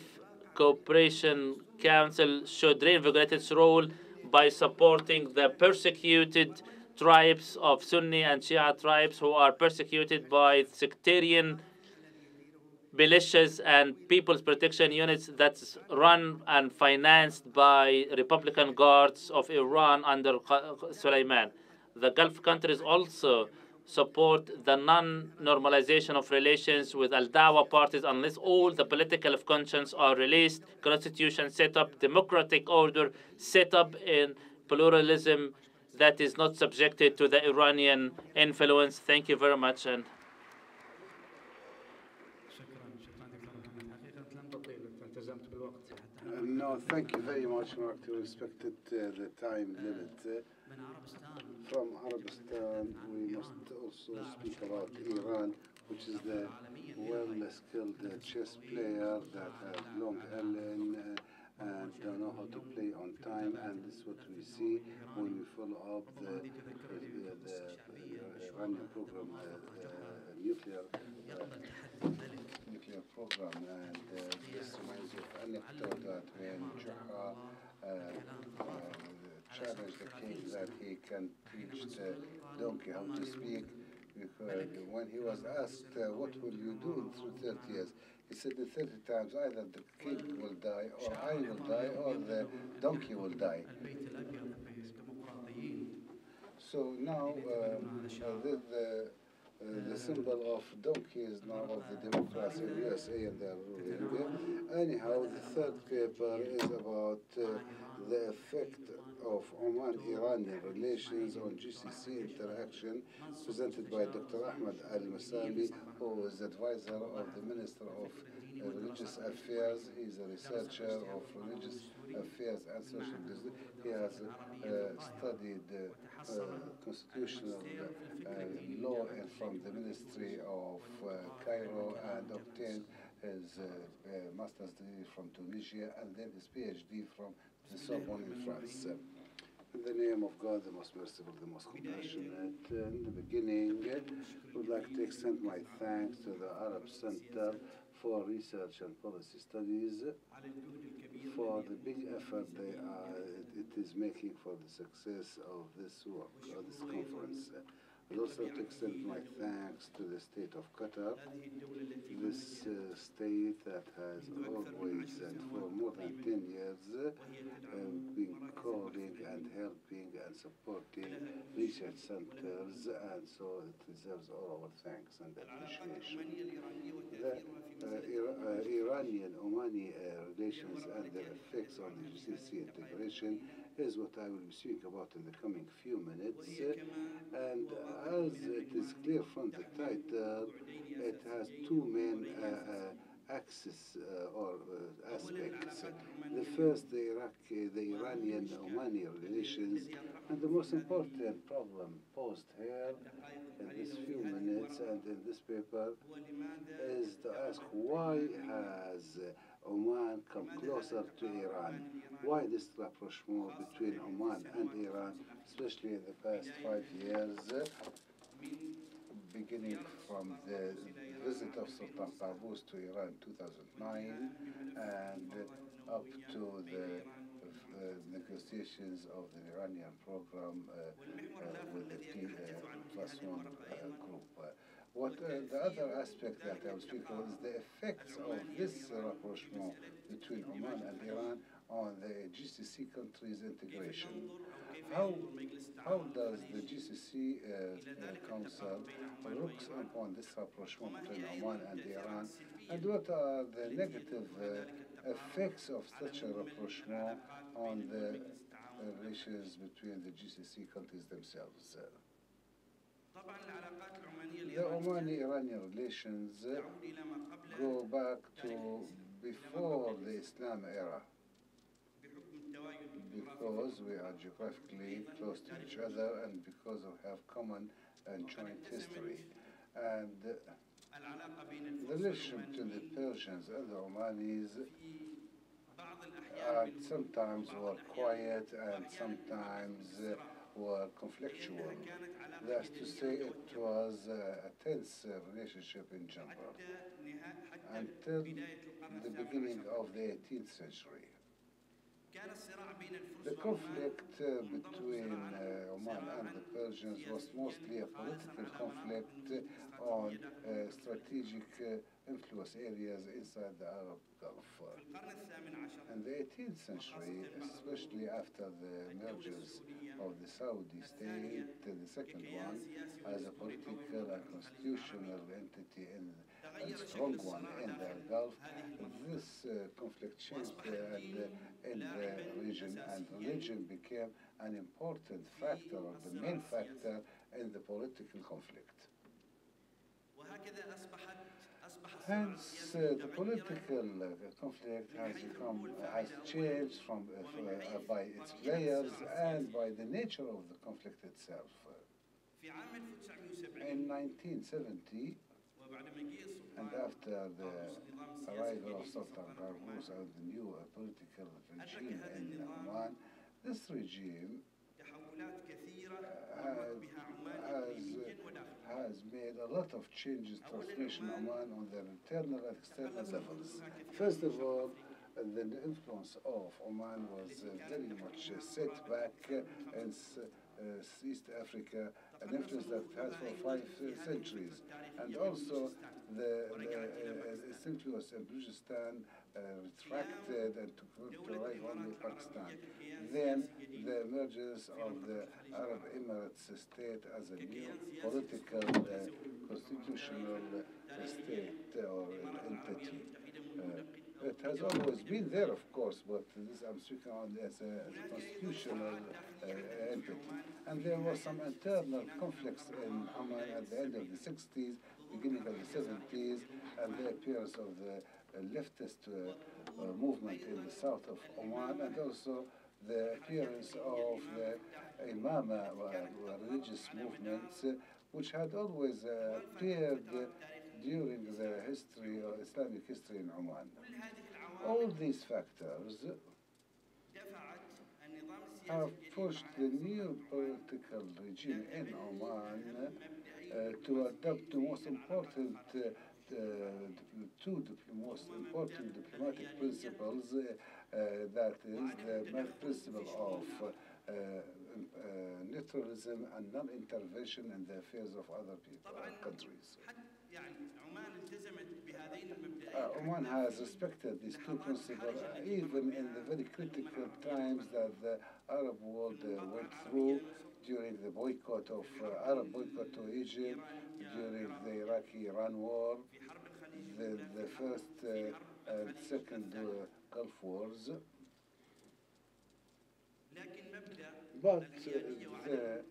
Cooperation Council should reinvigorate its role by supporting the persecuted tribes of Sunni and Shia tribes who are persecuted by sectarian militias and people's protection units that's run and financed by Republican guards of Iran under Sulaiman. The Gulf countries also support the non-normalization of relations with al-Dawa parties unless all the political of conscience are released, constitution set up, democratic order set up in pluralism that is not subjected to the Iranian influence. Thank you very much. And uh, no, thank you very much, Mark. You respected uh, the time limit. Uh, from Arabistan, we must also speak about Iran, which is the well-skilled uh, chess player that has long held in uh, and don't know how to play on time, and this is what we see when we follow up the, the, the, Iranian program, uh, uh, nuclear uh, nuclear program, and uh, this reminds me of anecdote that when Juha uh, uh, challenged the king that he can teach the donkey how to speak, because when he was asked, uh, what will you do through 30 years, he said 30 times either the king will die, or I will die, or the donkey will die. So now um, the, the, uh, the, symbol of donkey is now of the democracy in USA and they are ruling Anyhow, the third paper is about uh, the effect of Oman-Iranian relations on GCC interaction, presented by Dr. Ahmed Al-Ismaili, who is advisor of the Minister of Religious Affairs. He's a researcher of religious affairs and social justice. He has uh, studied uh, uh, constitutional law from the Ministry of uh, Cairo and obtained his uh, uh, master's degree from Tunisia and then his PhD from Sorbonne in France. In the name of God, the most merciful, the most compassionate, in the beginning, I would like to extend my thanks to the Arab Center for Research and Policy Studies for the big effort they are, it is making for the success of this work, of this conference. I'd also to extend my thanks to the state of Qatar, this uh, state that has always and for more than 10 years uh, been calling and helping and supporting research centers, and so it deserves all our thanks and appreciation. The uh, uh, Iranian-Omani uh, relations and their effects on the GCC integration is what I will be speaking about in the coming few minutes. Uh, and as it is clear from the title, it has two main uh, uh, axes uh, or uh, aspects. The first, the Iraqi, the Iranian-Omani relations, and the most important problem posed here in these few minutes and in this paper is to ask why has Oman come closer to Iran? Why this rapprochement between Oman and Iran, especially in the past five years, beginning from the visit of Sultan Qaboos to Iran in 2009 and up to the uh, negotiations of the Iranian program uh, uh, with the T uh, plus one uh, group. What uh, the other aspect that I was speaking is the effects of this rapprochement between Oman and Iran on the GCC countries' integration. How, how does the GCC uh, uh, Council looks upon this rapprochement between Oman and Iran, and what are the negative uh, effects of such a rapprochement on the uh, relations between the GCC countries themselves? the Omani-Iranian relations go back to before the Islam era, because we are geographically close to each other and because we have common and joint history. And the relationship between the Persians and the Omanis sometimes were quiet and sometimes uh, were conflictual. That's to say, it was a tense uh, relationship in general until the beginning of the 18th century. The conflict uh, between uh, Oman and the Persians was mostly a political conflict on uh, strategic uh, influence areas inside the Arab Gulf. In the 18th century, especially after the mergers of the Saudi state, the second one, as a political and constitutional entity in a strong one in the Gulf, this uh, conflict changed uh, uh, in the region, and religion became an important factor, or the main factor in the political conflict. Hence, uh, the political uh, conflict has become has changed from uh, uh, by its players and by the nature of the conflict itself. In 1970, and after the arrival of Sultan Qaboos and the new uh, political regime in Oman, this regime uh, has, has made a lot of changes, transformation Oman on the internal and external levels. First of all, uh, the influence of Oman was uh, very much uh, set back uh, in uh, East Africa, an influence that had for five uh, centuries. And also, the, the uh, its influence in Balochistan uh, retracted and took to right on Pakistan. Then the emergence of the Arab Emirates state as a new political, uh, constitutional uh, state or entity. Uh, it has always been there, of course, but this I'm speaking on as a, as a constitutional uh, entity. And there was some internal conflicts in Oman at the end of the 60s, beginning of the 70s, and the appearance of the uh, leftist uh, uh, movement in the south of Oman, and also the appearance of the Imama uh, religious movements, uh, which had always uh, appeared during the history of Islamic history in Oman. All these factors have pushed the new political regime in Oman uh, to adopt the most important uh, the two most important diplomatic principles, uh, that is the principle of uh, uh, neutralism and non-intervention in the affairs of other people, countries. Uh, Oman has respected these two principles, even in the very critical times that the Arab world uh, went through during the boycott of uh, Arab boycott to Egypt, during the Iraqi-Iran war, the, the first uh, and second uh, Gulf wars. But the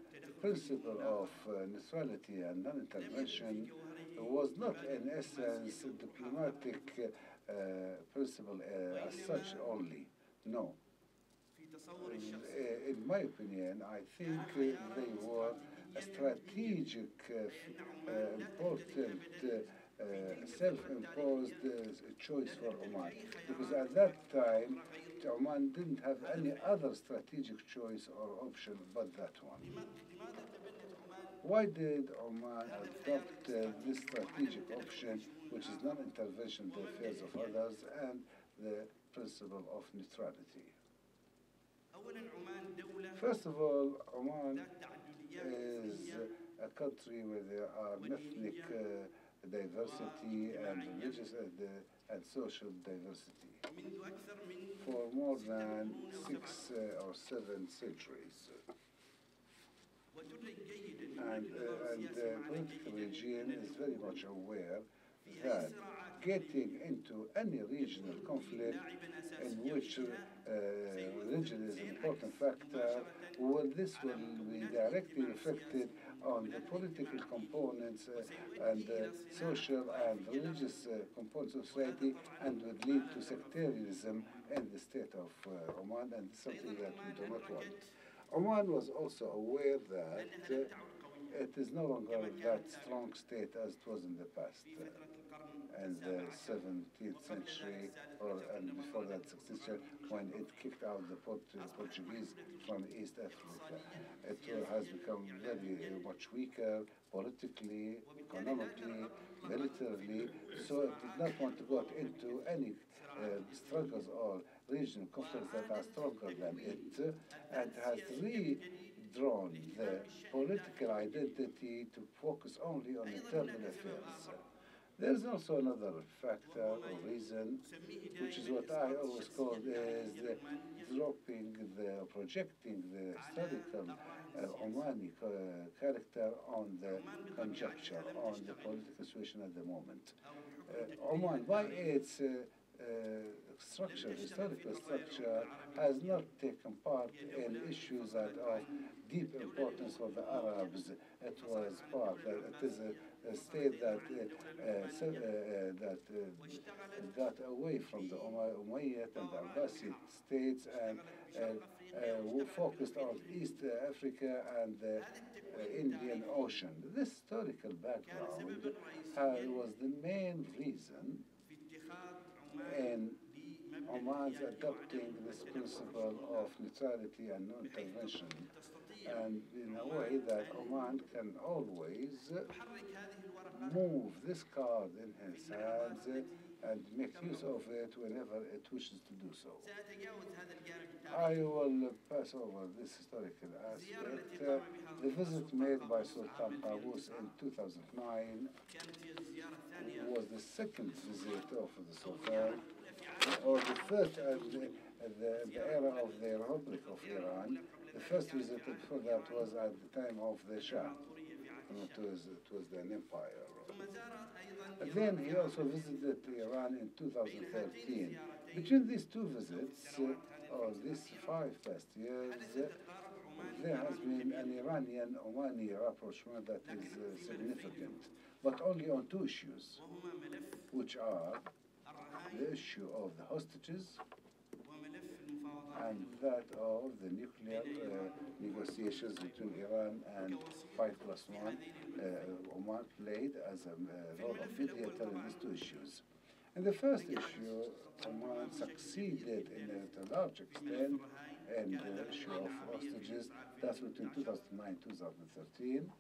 principle of neutrality and non-intervention was not, in essence, a diplomatic uh, principle uh, as such only. No. Uh, in my opinion, I think uh, they were a strategic, important, self-imposed choice for Oman. Because at that time, Oman didn't have any other strategic choice or option but that one. Why did Oman adopt uh, this strategic option, which is non-intervention in the affairs of others and the principle of neutrality? First of all, Oman is a country where there are ethnic uh, diversity and religious and, uh, and social diversity for more than six uh, or seven centuries. And, uh, and the political regime is very much aware that getting into any regional conflict in which uh, religion is an important factor, well, this will be directly reflected on the political components uh, and uh, social and religious uh, components of society and would lead to sectarianism in the state of uh, Oman, and something that we do not want. Oman was also aware that uh, it is no longer that strong state as it was in the past. in the 17th century or and before that 16th century when it kicked out the Port- Portuguese from East Africa. It uh, has become very uh, much weaker politically, economically, militarily, so it did not want to go into any uh, struggles or regional conflicts that are stronger than it uh, and has redrawn the political identity to focus only on internal affairs. There's also another factor or reason, which is what I always call is the dropping the projecting the historical uh, Omani uh, character on the conjecture, on the political situation at the moment. Uh, Oman, by its uh, structure, historical structure, has not taken part in issues that are of deep importance for the Arabs. It was part, it is a, a state that, uh, uh, uh, that uh, got away from the Umayyad and the Abbasid states and uh, uh, focused on East Africa and the Indian Ocean. This historical background uh, was the main reason in Oman's adopting this principle of neutrality and non-intervention, and in a way that Oman can always move this card in his hands and make use of it whenever it wishes to do so. I will pass over this historical aspect. Uh, the visit made by Sultan Qaboos in 2009 was the second visit of the Sultan, or the first the, the, the era of the Republic of Iran. The first visit before that was at the time of the Shah. It was, it was an empire. Then he also visited Iran in 2013. Between these two visits, uh, or these five past years, uh, there has been an Iranian Omani rapprochement that is uh, significant, but only on two issues, which are the issue of the hostages and that of the nuclear uh, negotiations between Iran and 5 plus 1. Uh, Oman played as a uh, role of mediator in these two issues. In the first issue, Oman succeeded in a, to a large extent in the issue of hostages. That's between 2009 2013.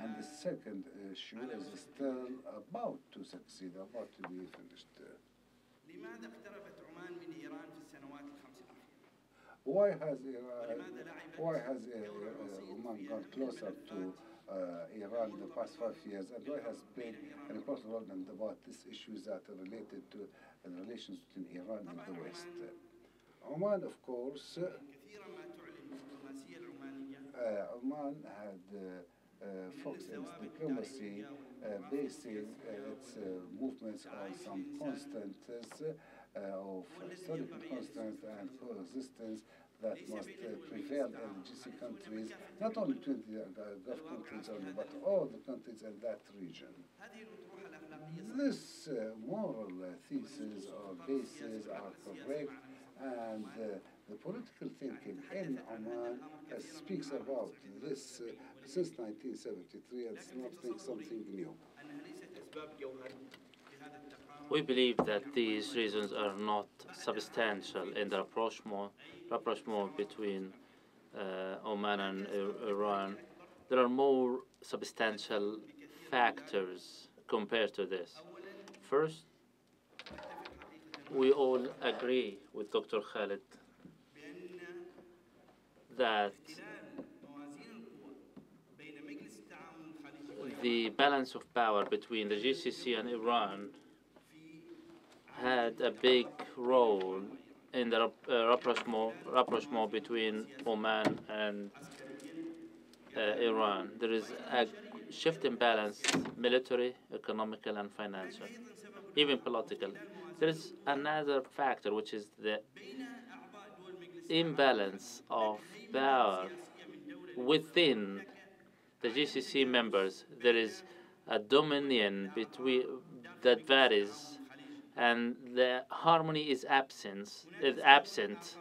And the second issue is still about to succeed, about to be finished. Why has Iran, why has uh, Oman got closer to uh, Iran the past five years, and why has played an important role in about these issues that are related to the relations between Iran and the West? Oman, of course, uh, Oman had uh, uh, focused its diplomacy, basing its movements on some constants uh, of solid constants and coexistence that must uh, prevail in GCC countries, not only between uh, the Gulf countries only, but all the countries in that region. This moral thesis or bases are correct and the political thinking in Oman uh, speaks about this uh, since 1973. It's not something new. We believe that these reasons are not substantial in the rapprochement, rapprochement between uh, Oman and Iran. There are more substantial factors compared to this. First, we all agree with Dr. Khalid that the balance of power between the GCC and Iran had a big role in the uh, rapprochement, rapprochement between Oman and uh, Iran. There is a shift in balance, military, economical, and financial, even political. There is another factor, which is the imbalance of power within the GCC members. There is a dominion between that varies, and the harmony is absent. Is absent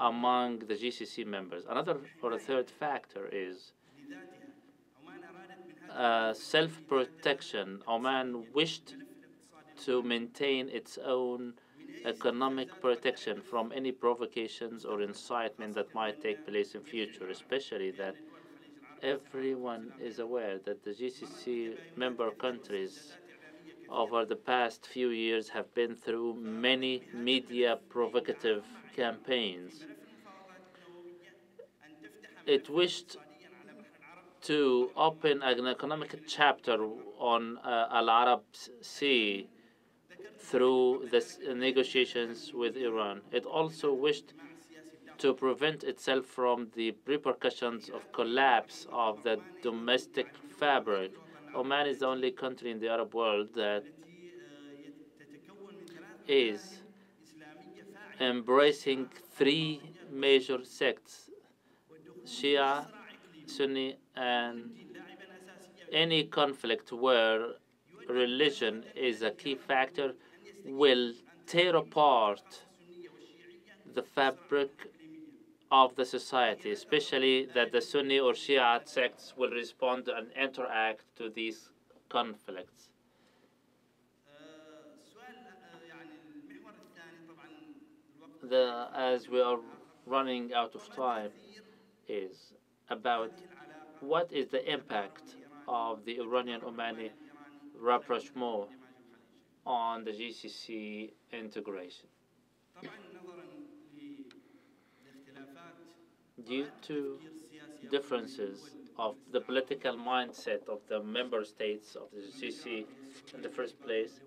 among the GCC members. Another or a third factor is uh, self-protection. Oman wished to maintain its own economic protection from any provocations or incitement that might take place in future, especially that everyone is aware that the GCC member countries over the past few years have been through many media provocative campaigns. It wished to open an economic chapter on uh, Al Arab Sea through the negotiations with Iran. It also wished to prevent itself from the repercussions of collapse of the domestic fabric. Oman is the only country in the Arab world that is embracing three major sects Shia, Sunni, and any conflict where religion is a key factor will tear apart the fabric of the society, especially that the Sunni or Shia sects will respond and interact to these conflicts. The, as we are running out of time, is about what is the impact of the Iranian-Omani rapprochement on the GCC integration. Due to differences of the political mindset of the member states of the GCC in the first place,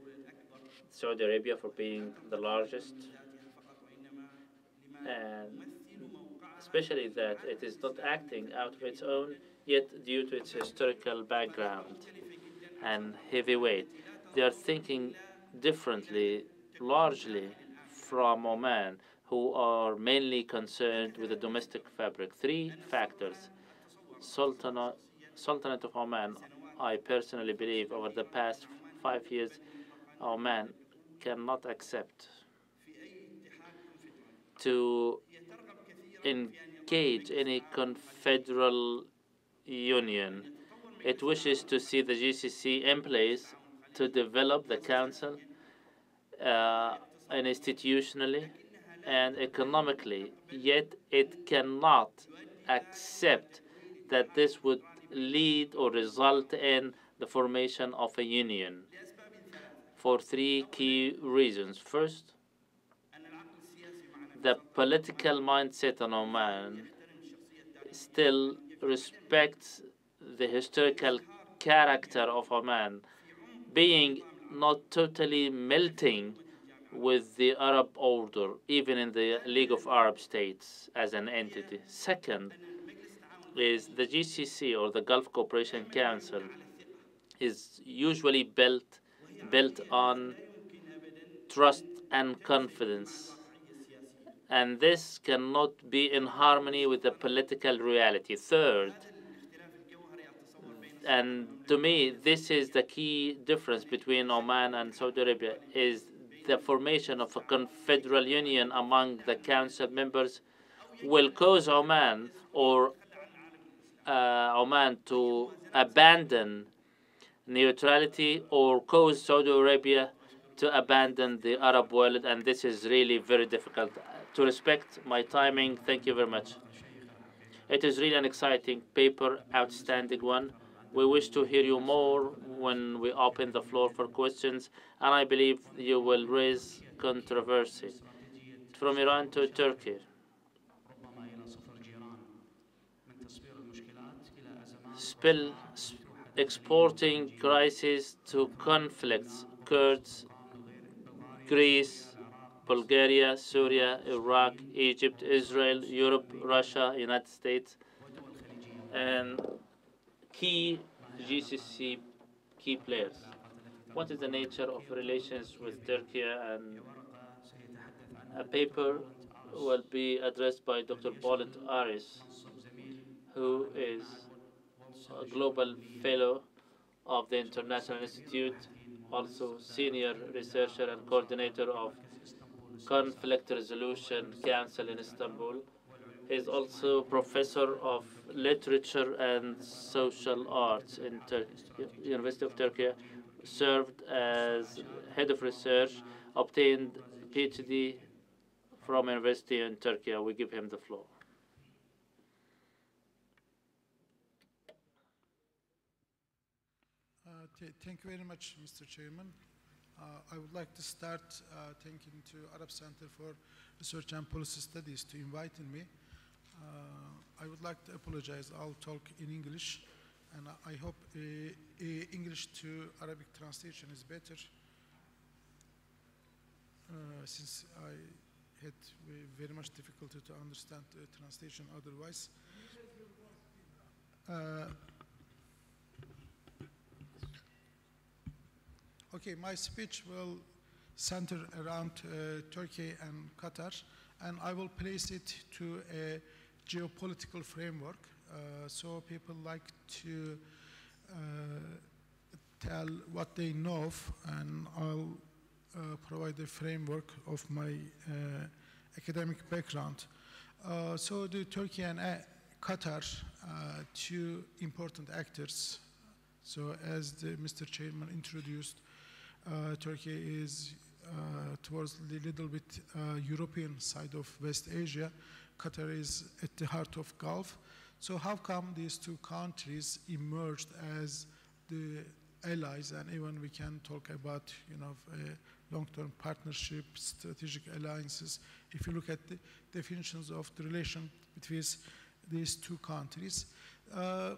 Saudi Arabia for being the largest, and especially that it is not acting out of its own, yet due to its historical background and heavy weight, they are thinking differently, largely from Oman, who are mainly concerned with the domestic fabric. Three factors. Sultanate, Sultanate of Oman, I personally believe over the past five years, Oman cannot accept to engage any confederal union. It wishes to see the GCC in place to develop the council uh, and institutionally and economically, yet it cannot accept that this would lead or result in the formation of a union for three key reasons. First, the political mindset in Oman still respects the historical character of Oman, being not totally melting with the Arab order, even in the League of Arab States as an entity. Second is the GCC or the Gulf Cooperation Council is usually built built on trust and confidence. And this cannot be in harmony with the political reality. Third, and to me, this is the key difference between Oman and Saudi Arabia, is the formation of a confederal union among the council members will cause Oman or uh, Oman to abandon neutrality or cause Saudi Arabia to abandon the Arab world, and this is really very difficult. To respect my timing, thank you very much. It is really an exciting paper, outstanding one. We wish to hear you more when we open the floor for questions, and I believe you will raise controversy. From Iran to Turkey. Spill, exporting crisis to conflicts, Kurds, Greece, Bulgaria, Syria, Iraq, Egypt, Israel, Europe, Russia, United States, and key GCC key players. What is the nature of relations with Turkey? And a paper will be addressed by Dr. Bülent Aras, who is a global fellow of the International Institute, also senior researcher and coordinator of Conflict Resolution Council in Istanbul. He is also professor of literature and social arts in Turkey. University of Turkey served as head of research, obtained PhD from university in Turkey. We give him the floor. Uh, thank you very much, Mr. Chairman. Uh, I would like to start uh, thanking to Arab Center for Research and Policy Studies to inviting me. Uh, I would like to apologize. I'll talk in English, and I hope English to Arabic translation is better, uh, since I had very much difficulty to understand the translation otherwise. Uh, Okay, my speech will center around uh, Turkey and Qatar, and I will place it to a geopolitical framework. Uh, so people like to uh, tell what they know, of, and I'll uh, provide a framework of my uh, academic background. Uh, so the Turkey and Qatar, two important actors. So as the Mr. Chairman introduced, uh, Turkey is uh, towards the little bit uh, European side of West Asia. Qatar is at the heart of Gulf. So how come these two countries emerged as the allies and even we can talk about you know long-term partnership, strategic alliances. If you look at the definitions of the relation between these two countries, uh,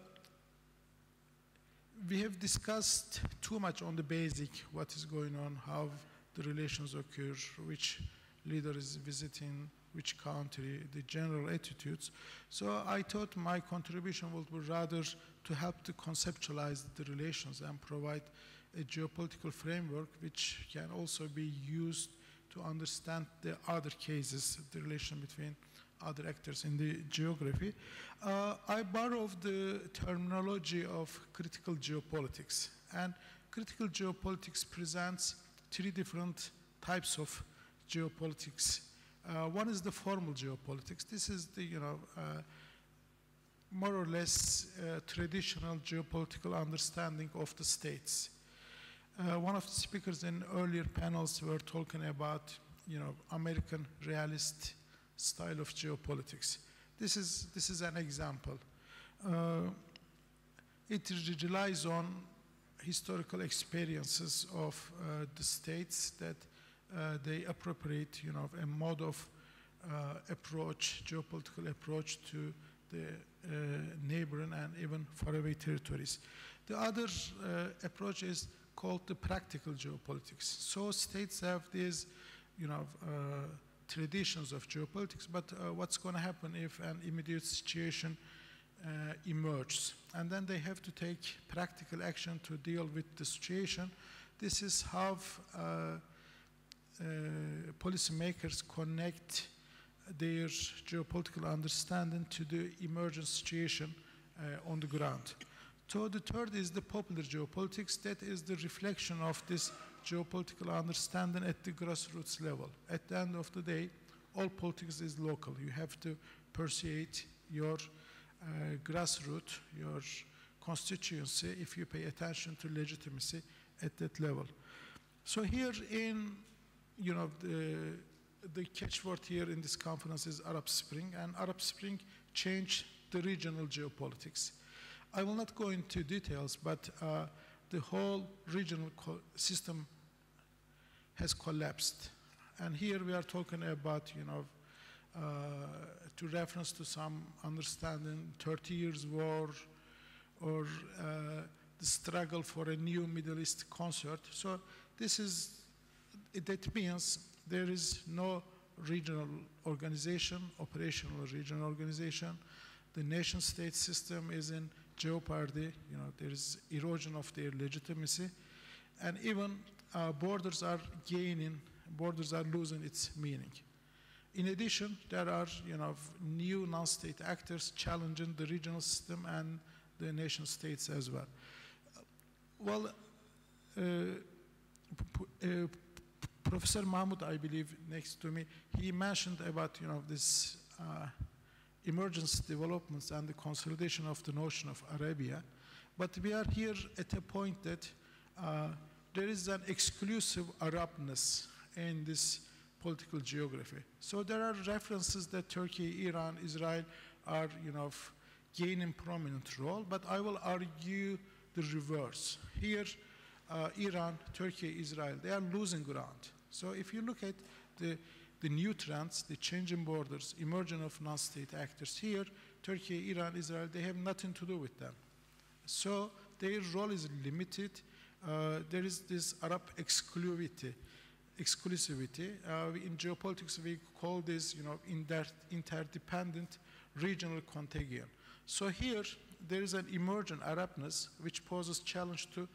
we have discussed too much on the basic, what is going on, how the relations occur, which leader is visiting which country, the general attitudes. So I thought my contribution would be rather to help to conceptualize the relations and provide a geopolitical framework which can also be used to understand the other cases, the relation between other actors in the geography. Uh, I borrowed the terminology of critical geopolitics. And critical geopolitics presents three different types of geopolitics. Uh, one is the formal geopolitics. This is the, you know, uh, more or less uh, traditional geopolitical understanding of the states. Uh, one of the speakers in earlier panels were talking about, you know, American realist style of geopolitics. This is, this is an example. Uh, it relies on historical experiences of uh, the states that they appropriate, you know, a mode of uh, approach, geopolitical approach to the uh, neighboring and even faraway territories. The other uh, approach is called the practical geopolitics. So states have these, you know, traditions of geopolitics, but uh, what's going to happen if an immediate situation uh, emerges? And then they have to take practical action to deal with the situation. This is how uh, policymakers connect their geopolitical understanding to the emergent situation uh, on the ground. So the third is the popular geopolitics. That is the reflection of this geopolitical understanding at the grassroots level. At the end of the day, all politics is local. You have to persuade your uh, grassroots, your constituency, if you pay attention to legitimacy at that level. So here in, you know, the, the catchword here in this conference is Arab Spring, and Arab Spring changed the regional geopolitics. I will not go into details, but uh, the whole regional system has collapsed. And here we are talking about, you know, uh, to reference to some understanding 30 years war or uh, the struggle for a new Middle East concert. So this is, that means there is no regional organization, operational regional organization. The nation state system is in jeopardy, you know, there is erosion of their legitimacy, and even uh, borders are gaining, borders are losing its meaning. In addition, there are, you know, new non-state actors challenging the regional system and the nation states as well. Well, uh, uh, Professor Mahmoud, I believe, next to me, he mentioned about, you know, this uh, emergence developments and the consolidation of the notion of Arabia. But we are here at a point that uh, there is an exclusive Arabness in this political geography. So there are references that Turkey, Iran, Israel are, you know, gaining prominent role, but I will argue the reverse. Here, Iran, Turkey, Israel, they are losing ground. So if you look at the, the new trends, the changing borders, emergence of non-state actors here, Turkey, Iran, Israel, they have nothing to do with them. So their role is limited. Uh, there is this Arab exclusivity. exclusivity. Uh, in geopolitics, we call this, you know, inter interdependent regional contagion. So here, there is an emergent Arabness which poses challenge to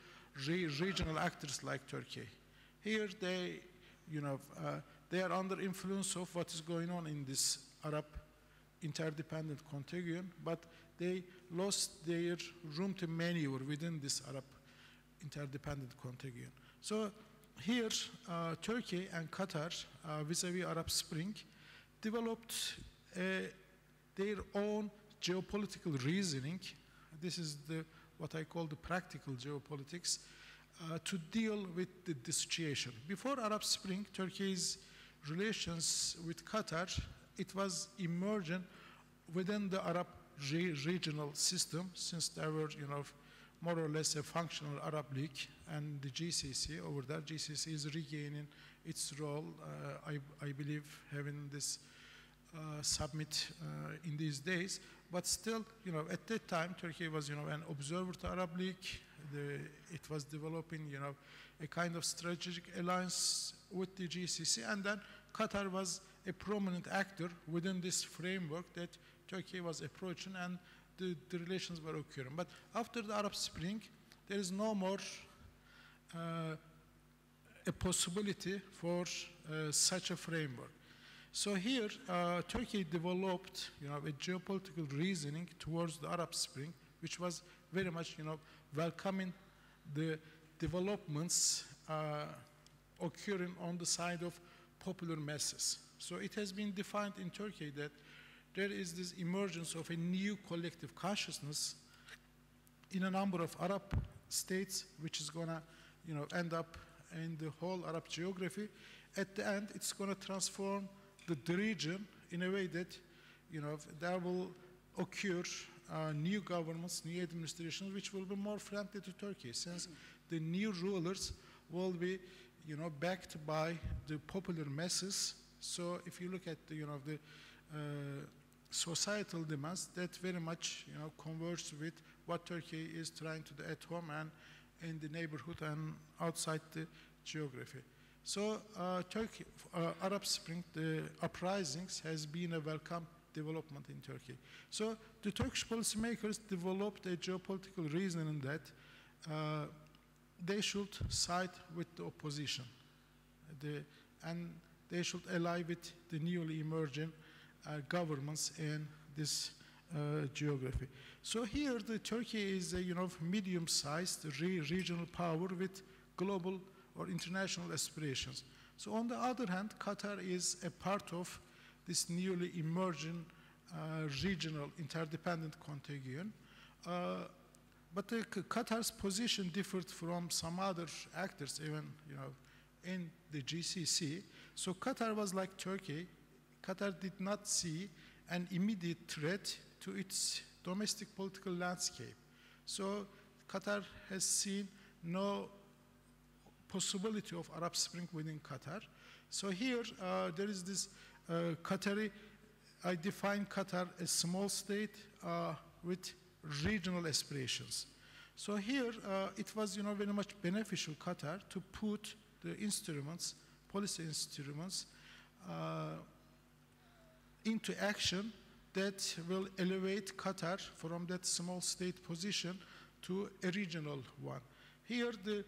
re regional actors like Turkey. Here, they, you know, uh, they are under influence of what is going on in this Arab interdependent contagion, but they lost their room to maneuver within this Arab interdependent contagion. So here, uh, Turkey and Qatar, uh, vis-a-vis -vis Arab Spring, developed uh, their own geopolitical reasoning. This is the, what I call the practical geopolitics uh, to deal with the, the, situation. Before Arab Spring, Turkey's relations with Qatar, it was emergent within the Arab re regional system since there were, you know, more or less a functional Arab League and the GCC over there. GCC is regaining its role, uh, I, I, believe, having this uh, summit uh, in these days. But still, you know, at that time, Turkey was, you know, an observer to Arab League. The, it was developing, you know, a kind of strategic alliance with the GCC, and then Qatar was a prominent actor within this framework that Turkey was approaching, and the, the relations were occurring. But after the Arab Spring, there is no more uh, a possibility for uh, such a framework. So here, uh, Turkey developed, you know, a geopolitical reasoning towards the Arab Spring, which was very much, you know, welcoming the developments uh, occurring on the side of popular masses. So it has been defined in Turkey that there is this emergence of a new collective consciousness in a number of Arab states, which is going to, you know, end up in the whole Arab geography. At the end, it's going to transform the, region in a way that, you know, there will occur uh, new governments, new administrations, which will be more friendly to Turkey, since the new rulers will be, you know, backed by the popular masses. So if you look at the, you know, the uh, societal demands, that very much, you know, converge with what Turkey is trying to do at home and in the neighborhood and outside the geography. So uh, Turkey, uh, Arab Spring, the uprisings has been a welcome development in Turkey. So the Turkish policymakers developed a geopolitical reasoning that uh, they should side with the opposition, the, and they should ally with the newly emerging uh, governments in this uh, geography. So here, the Turkey is a you know medium-sized re regional power with global or international aspirations. So on the other hand, Qatar is a part of this newly emerging uh, regional interdependent contagion. Uh, but the, Qatar's position differed from some other actors, even you know, in the GCC. So Qatar was like Turkey. Qatar did not see an immediate threat to its domestic political landscape. So Qatar has seen no possibility of Arab Spring within Qatar. So here uh, there is this uh, Qatari, I define Qatar as small state uh, with regional aspirations. So here uh, it was you know, very much beneficial Qatar to put the instruments, policy instruments, uh, into action that will elevate Qatar from that small state position to a regional one. Here the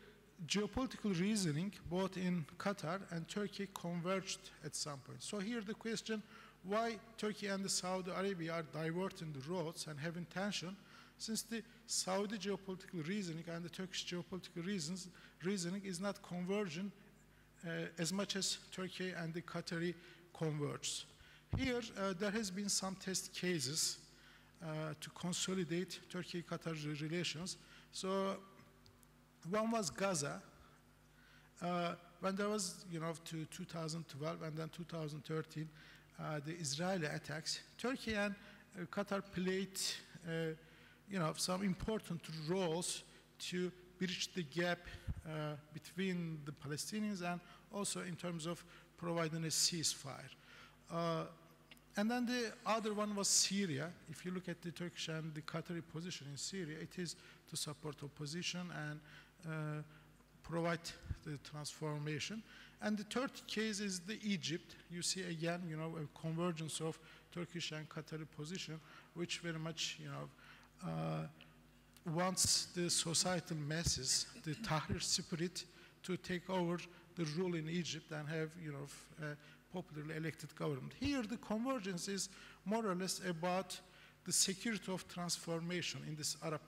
geopolitical reasoning, both in Qatar and Turkey, converged at some point. So here the question, why Turkey and Saudi Arabia are diverting the roads and having tension, since the Saudi geopolitical reasoning and the Turkish geopolitical reasons, reasoning is not convergent uh, as much as Turkey and the Qatari converge. Here, uh, there has been some test cases uh, to consolidate Turkey-Qatar relations. So one was Gaza. Uh, when there was, you know, to 2012 and then 2013, uh, the Israeli attacks, Turkey and uh, Qatar played, uh, you know, some important roles to bridge the gap uh, between the Palestinians and also in terms of providing a ceasefire. Uh, and then the other one was Syria. If you look at the Turkish and the Qatari position in Syria, it is to support opposition and provide the transformation. And the third case is the Egypt. You see again, you know, a convergence of Turkish and Qatari position, which very much, you know, uh, wants the societal masses, the Tahrir spirit, to take over the rule in Egypt and have, you know, a popularly elected government. Here, the convergence is more or less about the security of transformation in this Arab,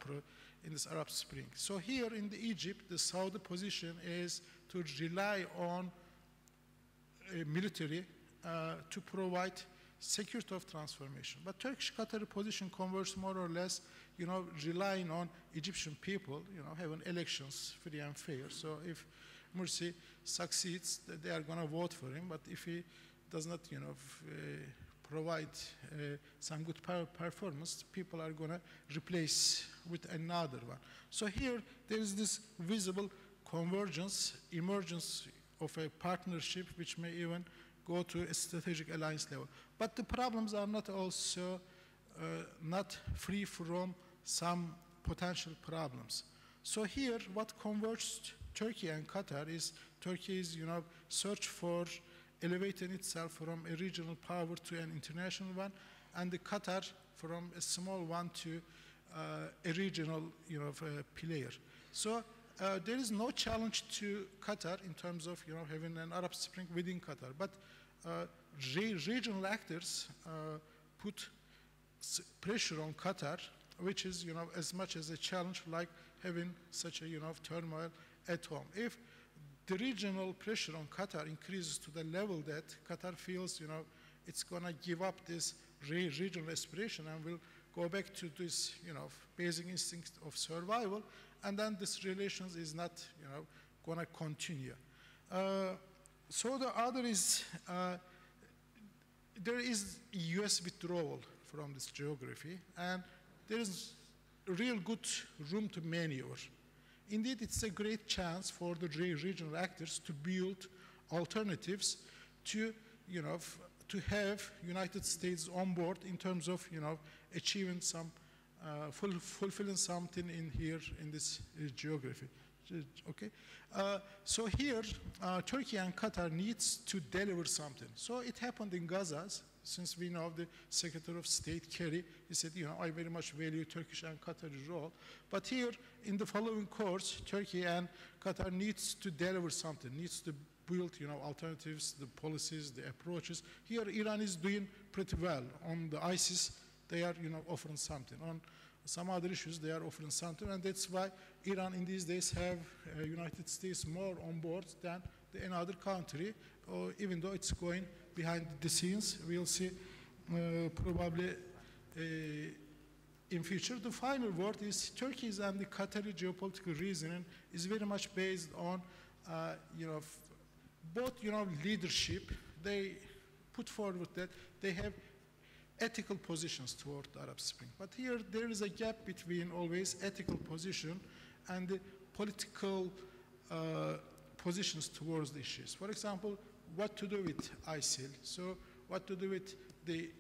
in this Arab Spring. So here in Egypt, the Saudi position is to rely on military uh, to provide security of transformation. But Turkish Qatari position converts more or less, you know, relying on Egyptian people, you know, having elections free and fair. So if Morsi succeeds, they are going to vote for him. But if he does not, you know, uh, provide uh, some good performance, people are going to replace with another one. So here there is this visible convergence, emergence of a partnership which may even go to a strategic alliance level. But the problems are not also uh, not free from some potential problems. So here, what converged Turkey and Qatar is Turkey's, you know, search for elevating itself from a regional power to an international one, and the Qatar from a small one to uh, a regional, you know, player. So uh, there is no challenge to Qatar in terms of, you know, having an Arab Spring within Qatar, but uh, re regional actors uh, put pressure on Qatar, which is, you know, as much as a challenge like having such a, you know, turmoil at home. If the regional pressure on Qatar increases to the level that Qatar feels, you know, it's going to give up this re regional aspiration and will go back to this, you know, basic instinct of survival, and then this relations is not, you know, going to continue. Uh, so the other is uh, there is U.S. withdrawal from this geography, and there is real good room to maneuver. Indeed, it's a great chance for the regional actors to build alternatives to, you know, to have United States on board in terms of, you know, achieving some, uh, ful fulfilling something in here in this uh, geography. Okay, uh, so here uh, Turkey and Qatar needs to deliver something. So it happened in Gaza, since we know the Secretary of State Kerry, he said, you know, I very much value Turkish and Qatari role. But here, in the following course, Turkey and Qatar needs to deliver something, needs to build, you know, alternatives, the policies, the approaches. Here, Iran is doing pretty well. On the ISIS, they are, you know, offering something. On some other issues, they are offering something, and that's why Iran in these days have uh, United States more on board than the, another country, even though it's going behind the scenes. We'll see uh, probably uh, in future. The final word is Turkey's and the Qatari geopolitical reasoning is very much based on, uh, you know, both, you know, leadership. They put forward that they have ethical positions toward the Arab Spring. But here there is a gap between always ethical position and the political uh, positions towards the issues. For example, what to do with ISIL, so what to do with the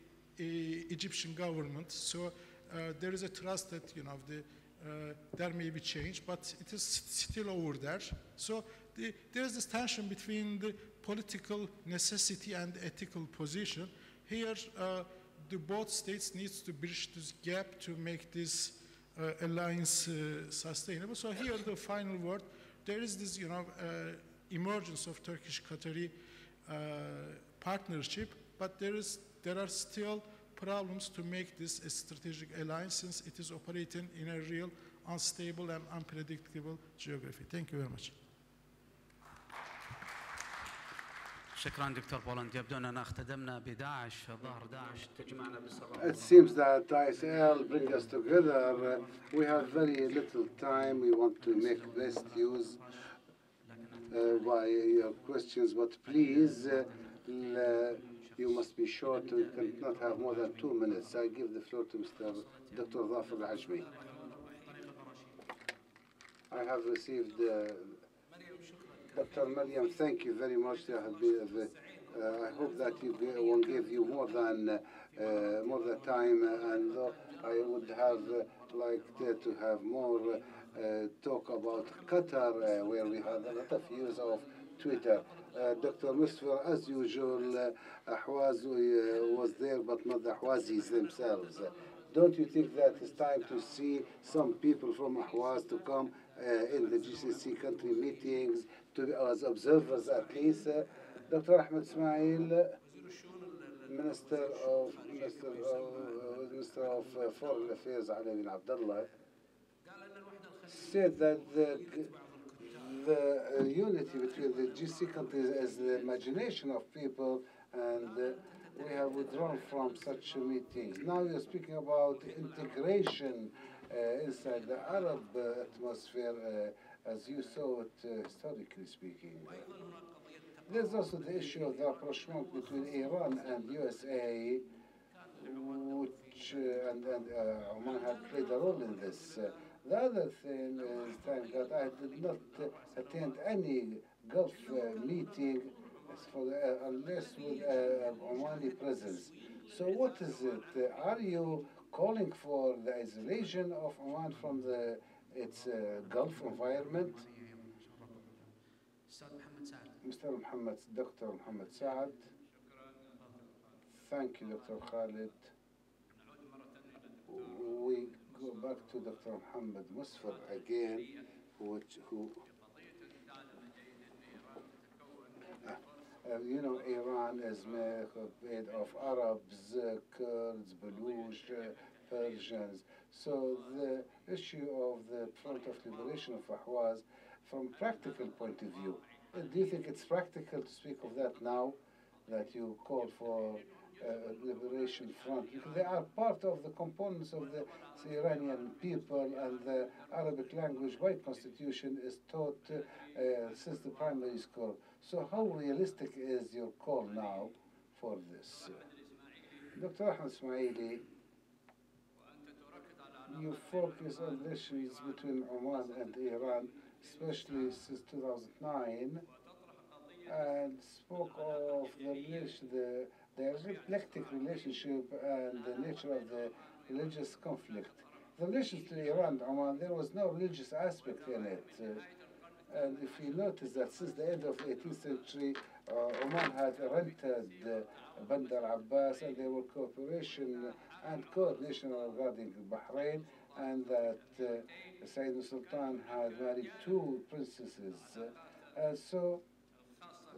uh, Egyptian government. So uh, there is a trust that, you know, the, uh, there may be change, but it is still over there. So the, there is this tension between the political necessity and ethical position. Here, uh, the both states needs to bridge this gap to make this uh, alliance uh, sustainable. So here, the final word, there is this, you know, emergence of Turkish-Qatari uh, uh, partnership, but there, is, there are still problems to make this a strategic alliance since it is operating in a real unstable and unpredictable geography. Thank you very much. It seems that ISIL brings us together. We have very little time. We want to make best use by your questions, but please, uh, you must be short. We cannot have more than two minutes. I give the floor to Mr. Dr. Dhafar Al-Ajmi. I have received uh, Dr. Maryam, thank you very much. Been, uh, uh, I hope that you won't give you more than uh, more than time, uh, and uh, I would have uh, liked uh, to have more uh, talk about Qatar, uh, where we had a lot of use of Twitter. Uh, Dr. Misfer, as usual, uh, Ahwaz uh, was there, but not the Ahwazis themselves. Don't you think that it's time to see some people from Ahwaz to come uh, in the GCC country meetings, to as observers at least? Uh, Dr. Ahmed Ismail, Minister of Minister of, uh, Minister of uh, Foreign Affairs Ali bin Abdullah, said that the the uh, unity between the GC countries is the imagination of people, and uh, we have withdrawn from such meetings. Now you're speaking about integration uh, inside the Arab uh, atmosphere, uh, as you saw it uh, historically speaking. There's also the issue of the rapprochement between Iran and USA, which and, and Oman had played a role in this. The other thing is that I did not attend any Gulf uh, meeting the, uh, unless with uh, Omani presence. So what is it? Are you calling for the isolation of Oman from the, its Gulf environment? Mr. Muhammad, Dr. Muhammad Saad. Thank you, Dr. Khalid. We go back to Dr. Muhammad Misfer again, which, who, uh, you know, Iran is made of Arabs, uh, Kurds, Baluch, uh, Persians. So the issue of the Front of Liberation of Ahwaz, from practical point of view, do you think it's practical to speak of that now, that you call for liberation front? Because they are part of the components of the Iranian people, and the Arabic language by constitution is taught uh, uh, since the primary school. So how realistic is your call now for this? Dr. Ahmed Ismaili, you focus on relations between Oman and Iran, especially since 2009, and spoke of the the, the eclectic relationship and the nature of the religious conflict. The relations to Iran Oman, there was no religious aspect in it. Uh, and if you notice that since the end of the 18th century, uh, Oman had rented uh, Bandar Abbas and there were cooperation and coordination regarding Bahrain and that uh, Sayyid Sultan had married two princesses. Uh, so uh,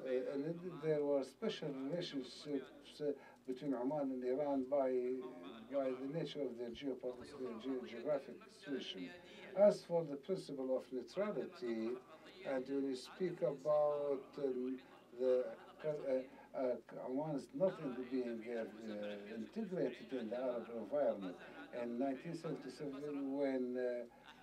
and there were special relationships uh, between Oman and Iran by, by the nature of the geopolitical ge- geographic situation. As for the principle of neutrality, and when you speak about um, the uh, uh, Oman is not in being uh, uh, integrated in the Arab environment. In 1977, when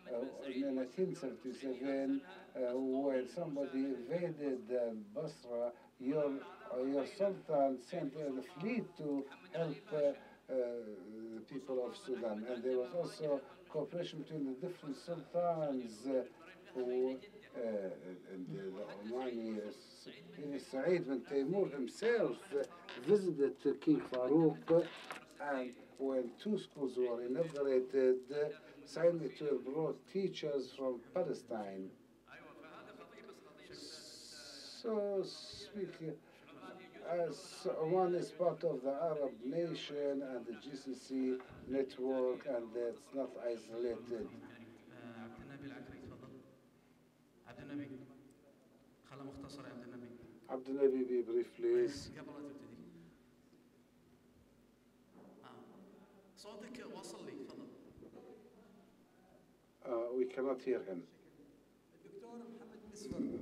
uh, in 1977, uh, when somebody invaded uh, Basra, your uh, your sultan sent a fleet to help uh, the people of Sudan, and there was also cooperation between the different sultans uh, who. Uh, and the, Omani, uh, Saeed bin himself visited King Farouk, and when two schools were inaugurated, uh, Saeed bin Taimur brought teachers from Palestine. So, speaking as Oman is part of the Arab nation and the GCC network, and it's not isolated. آه، عبد النبي العكري تفضل عبد النبي خله مختصر يا عبد النبي Abdul Nabi, be brief, please. cannot hear him.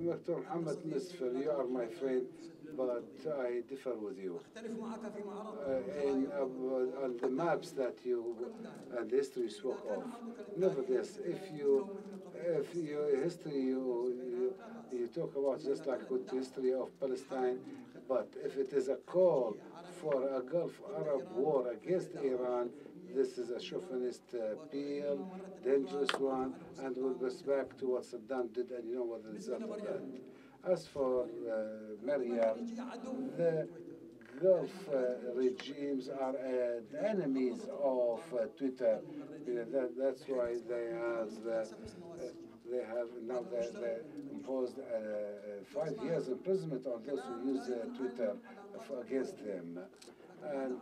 Dr. Mohammed Misfer, you are my friend, but I differ with you. Uh, in, uh, on the maps that you and history spoke of. Nevertheless, if you if you history you, you you talk about just like with history of Palestine, but if it is a call for a Gulf Arab war against Iran, this is a chauvinist uh, appeal, dangerous one, and will goes back to what Saddam did, and you know what the result of that. As for uh, Maryam, the Gulf uh, regimes are uh, enemies of uh, Twitter. You know, that, that's why they have uh, uh, they have now they, they imposed uh, five years imprisonment on those who use Twitter against them. And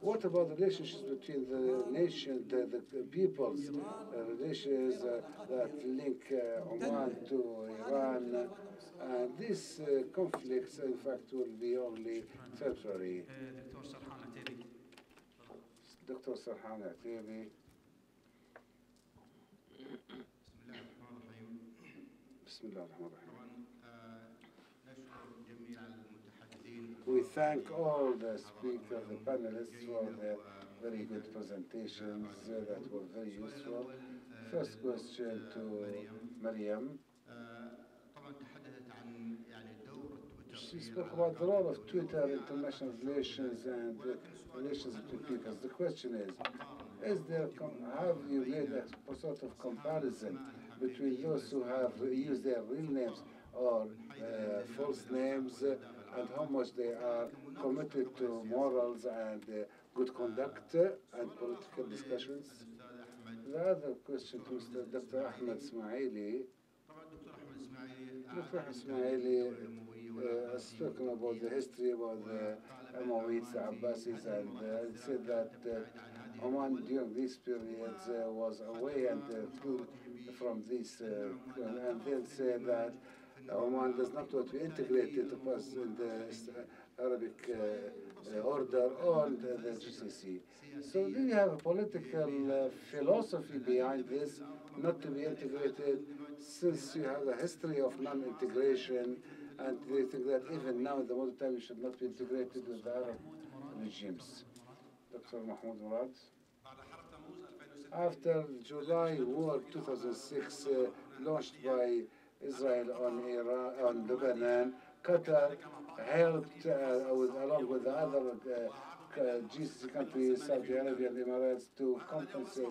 what about the relationships between the nation, the, the peoples, uh, relations uh, that link uh, Oman to Iran? Uh, and these uh, conflicts, in fact, will be only temporary. Uh, Dr. Sarhan Ateli. Bismillah. We thank all the speakers, the panelists for their very good presentations uh, that were very useful. First question to Maryam. She spoke about the role of Twitter in international relations and uh, relations between peoples. The question is, is there have you made a sort of comparison between those who have used their real names or uh, false names and how much they are committed to morals and uh, good conduct uh, and political discussions. The other question to Mr. Dr. Ahmed Ismaili. Dr. Ismaili uh, has spoken about the history about the Umayyads, the Abbasis, and uh, said that uh, Oman during these periods uh, was away and uh, from this, uh, and then said that Oman does not want to be integrated as in the Arabic uh, uh, order or the, the GCC. So do you have a political uh, philosophy behind this, not to be integrated, since you have a history of non-integration, and they think that even now, in the modern time, you should not be integrated with the Arab regimes? Dr. Mahmoud Murad. After July War 2006, uh, launched by Israel on Iraq, on Lebanon, Qatar helped, uh, with, along with the other uh, uh, GCC countries, Saudi Arabia and Emirates, to compensate.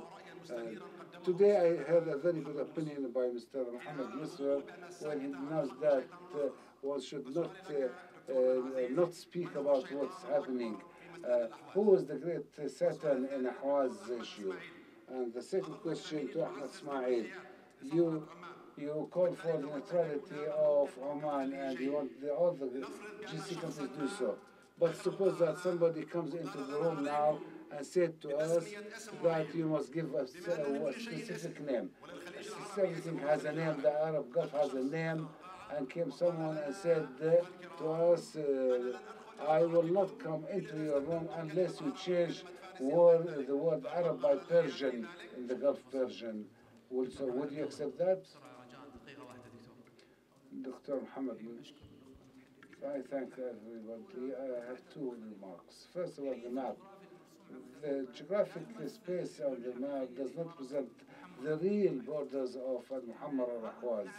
Uh, today, I heard a very good opinion by Mr. Mohammed Misr when he announced that uh, one should not uh, not speak about what's happening. Who was the great Satan in Ahwaz issue? And the second question to Ahmed Ismail, you you call for the neutrality of Oman and you want the, all the GCC countries to do so. But suppose that somebody comes into the room now and said to us that you must give us a, a specific name. Everything has a name, the Arab Gulf has a name, and came someone and said uh, to us, uh, I will not come into your room unless you change word, the word Arab by Persian in the Gulf Persian. Would, so would you accept that? Dr. Muhammad, I thank everybody. I have two remarks. First of all, the map. The geographic space on the map does not present the real borders of Muhammad or Ahwaz.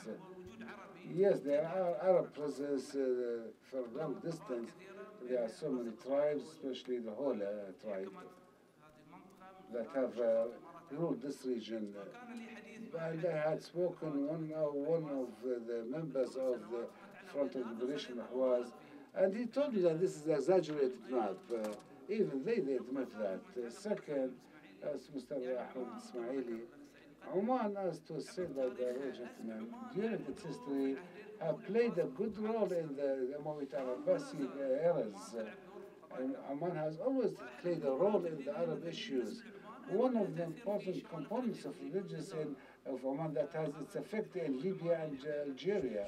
Yes, there are Arab presence uh, for a long distance. There are so many tribes, especially the whole uh, tribe, that have uh, ruled this region. And I had spoken one, uh, one of uh, the members of the Front of Liberation was, and he told me that this is an exaggerated map. Uh, even they, they admit that. Second, as Mr. Ahmed Ismaili, Oman, as to say that the other during its history, have played a good role in the, the Umayyad and Abbasi eras. And Oman has always played a role in the Arab issues. One of the important components of religious in, of Oman that has its effect in Libya and uh, Algeria.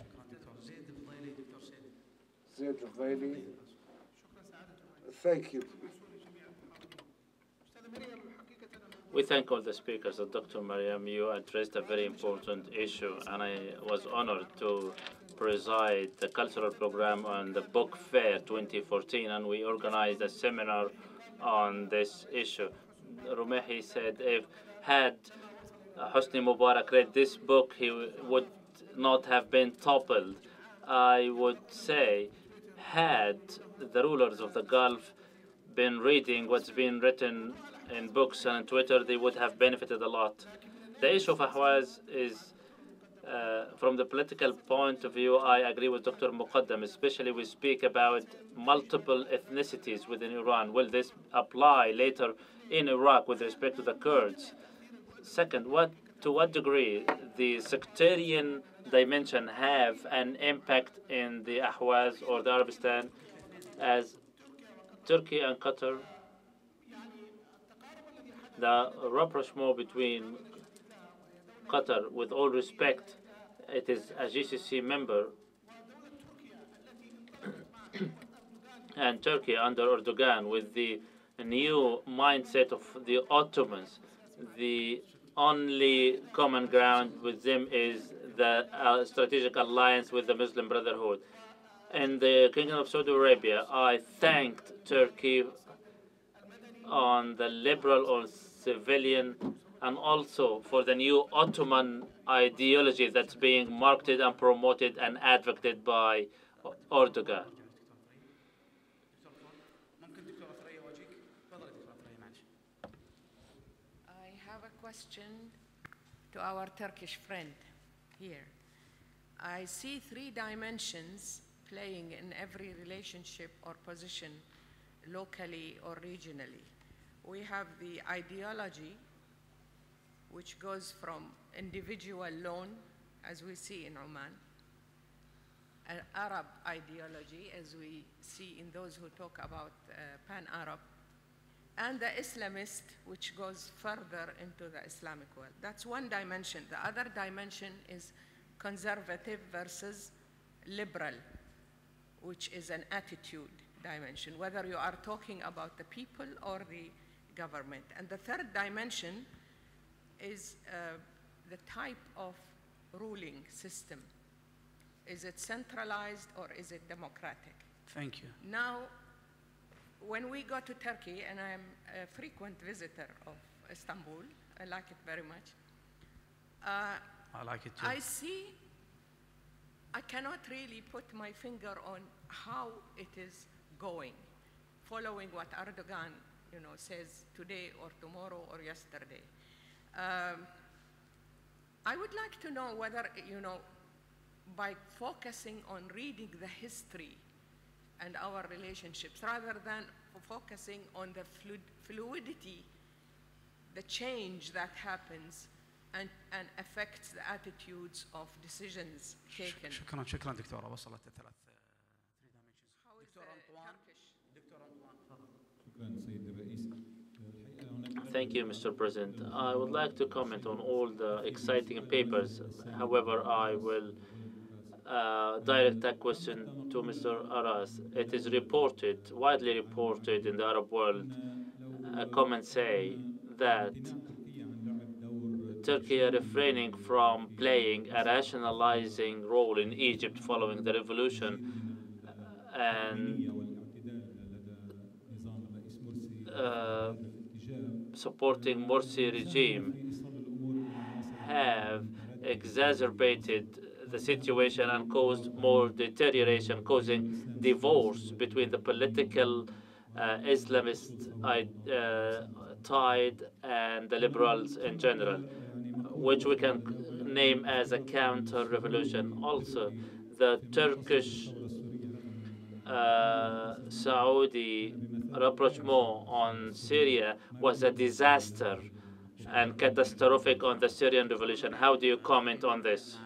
Zaid thank you. We thank all the speakers. Dr. Maryam, you addressed a very important issue, and I was honored to preside the cultural program on the Book Fair 2014, and we organized a seminar on this issue. Rumehi said if had Hosni Mubarak read this book, he would not have been toppled. I would say, had the rulers of the Gulf been reading what's been written in books and on Twitter, they would have benefited a lot. The issue of Ahwaz is, uh, from the political point of view, I agree with Dr. Muqaddam, especially we speak about multiple ethnicities within Iran. Will this apply later in Iraq with respect to the Kurds? Second, what to what degree the sectarian dimension have an impact in the Ahwaz or the Arabistan as Turkey and Qatar? The rapprochement between Qatar, with all respect, it is a GCC member, and Turkey under Erdogan, with the new mindset of the Ottomans, the only common ground with them is the uh, strategic alliance with the Muslim Brotherhood. In the Kingdom of Saudi Arabia, I thanked Turkey on the liberal or civilian and also for the new Ottoman ideology that's being marketed and promoted and advocated by Erdogan. Question to our Turkish friend here. I see three dimensions playing in every relationship or position, locally or regionally. We have the ideology, which goes from individual loan, as we see in Oman, an Arab ideology, as we see in those who talk about uh, pan-Arab, and the Islamist, which goes further into the Islamic world. That's one dimension. The other dimension is conservative versus liberal, which is an attitude dimension, whether you are talking about the people or the government. And the third dimension is uh, the type of ruling system. Is it centralized or is it democratic? Thank you. Now, when we go to Turkey, and I'm a frequent visitor of Istanbul, I like it very much. Uh, I like it too. I see, I cannot really put my finger on how it is going, following what Erdogan, you know, says today or tomorrow or yesterday. Um, I would like to know whether, you know, by focusing on reading the history and our relationships rather than f- focusing on the fluid, fluidity, the change that happens and, and affects the attitudes of decisions taken. شكرا شكرا دكتورة وصلت الثلاث How is دكتور the أنطوان. Turkish? دكتور أنطوان تفضل شكرا سيد الرئيس الحقيقة هناك Thank you, Mr. President. I would like to comment on all the exciting papers. However, I will uh, direct question to Mr. Aras. It is reported, widely reported in the Arab world, uh, comments say that Turkey are refraining from playing a rationalizing role in Egypt following the revolution and uh, supporting Morsi regime have exacerbated the situation and caused more deterioration, causing divorce between the political uh, Islamist uh, tide and the liberals in general, which we can name as a counter-revolution. Also, the Turkish uh, Saudi rapprochement on Syria was a disaster and catastrophic on the Syrian revolution. How do you comment on this?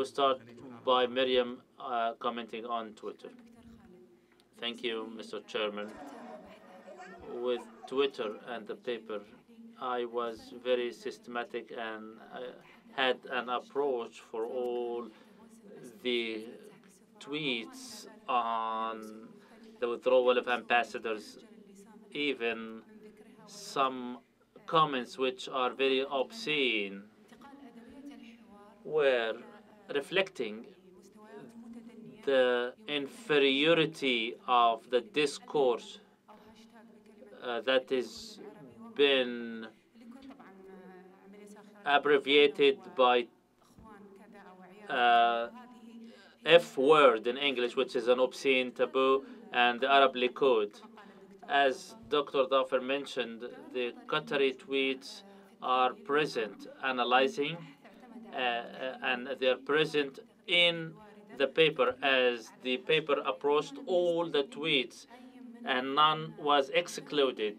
We'll start by Miriam uh, commenting on Twitter. Thank you, Mr. Chairman. With Twitter and the paper, I was very systematic and I had an approach for all the tweets on the withdrawal of ambassadors, even some comments which are very obscene, where reflecting the inferiority of the discourse uh, has been abbreviated by uh, F word in English, which is an obscene taboo, and the Arab Likud. As Dr. Dafer mentioned, the Qatari tweets are present, analyzing, and they are present in the paper as the paper approached all the tweets and none was excluded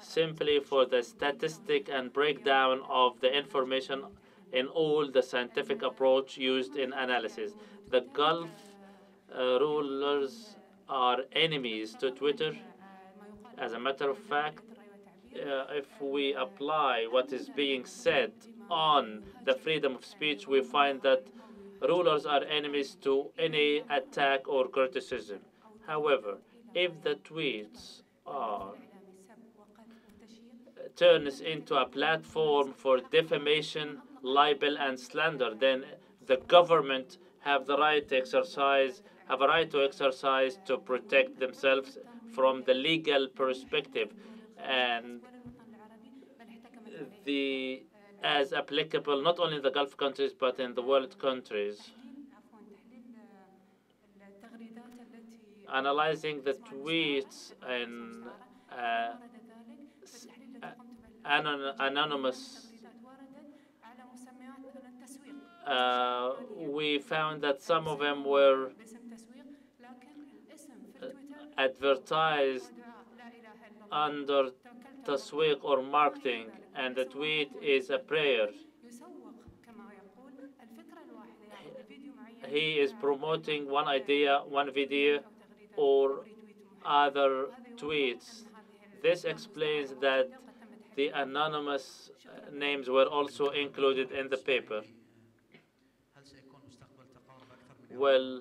simply for the statistic and breakdown of the information in all the scientific approach used in analysis. The Gulf uh, rulers are enemies to Twitter. As a matter of fact, uh, if we apply what is being said on the freedom of speech, we find that rulers are enemies to any attack or criticism. However, if the tweets are uh, turns into a platform for defamation, libel, and slander, then the government have the right to exercise have a right to exercise to protect themselves from the legal perspective and the as applicable not only in the Gulf countries but in the world countries. Analyzing the tweets and uh, anon anonymous, uh, we found that some of them were uh, advertised under taswiq or marketing, and the tweet is a prayer. He is promoting one idea, one video, or other tweets. This explains that the anonymous uh, names were also included in the paper. Well,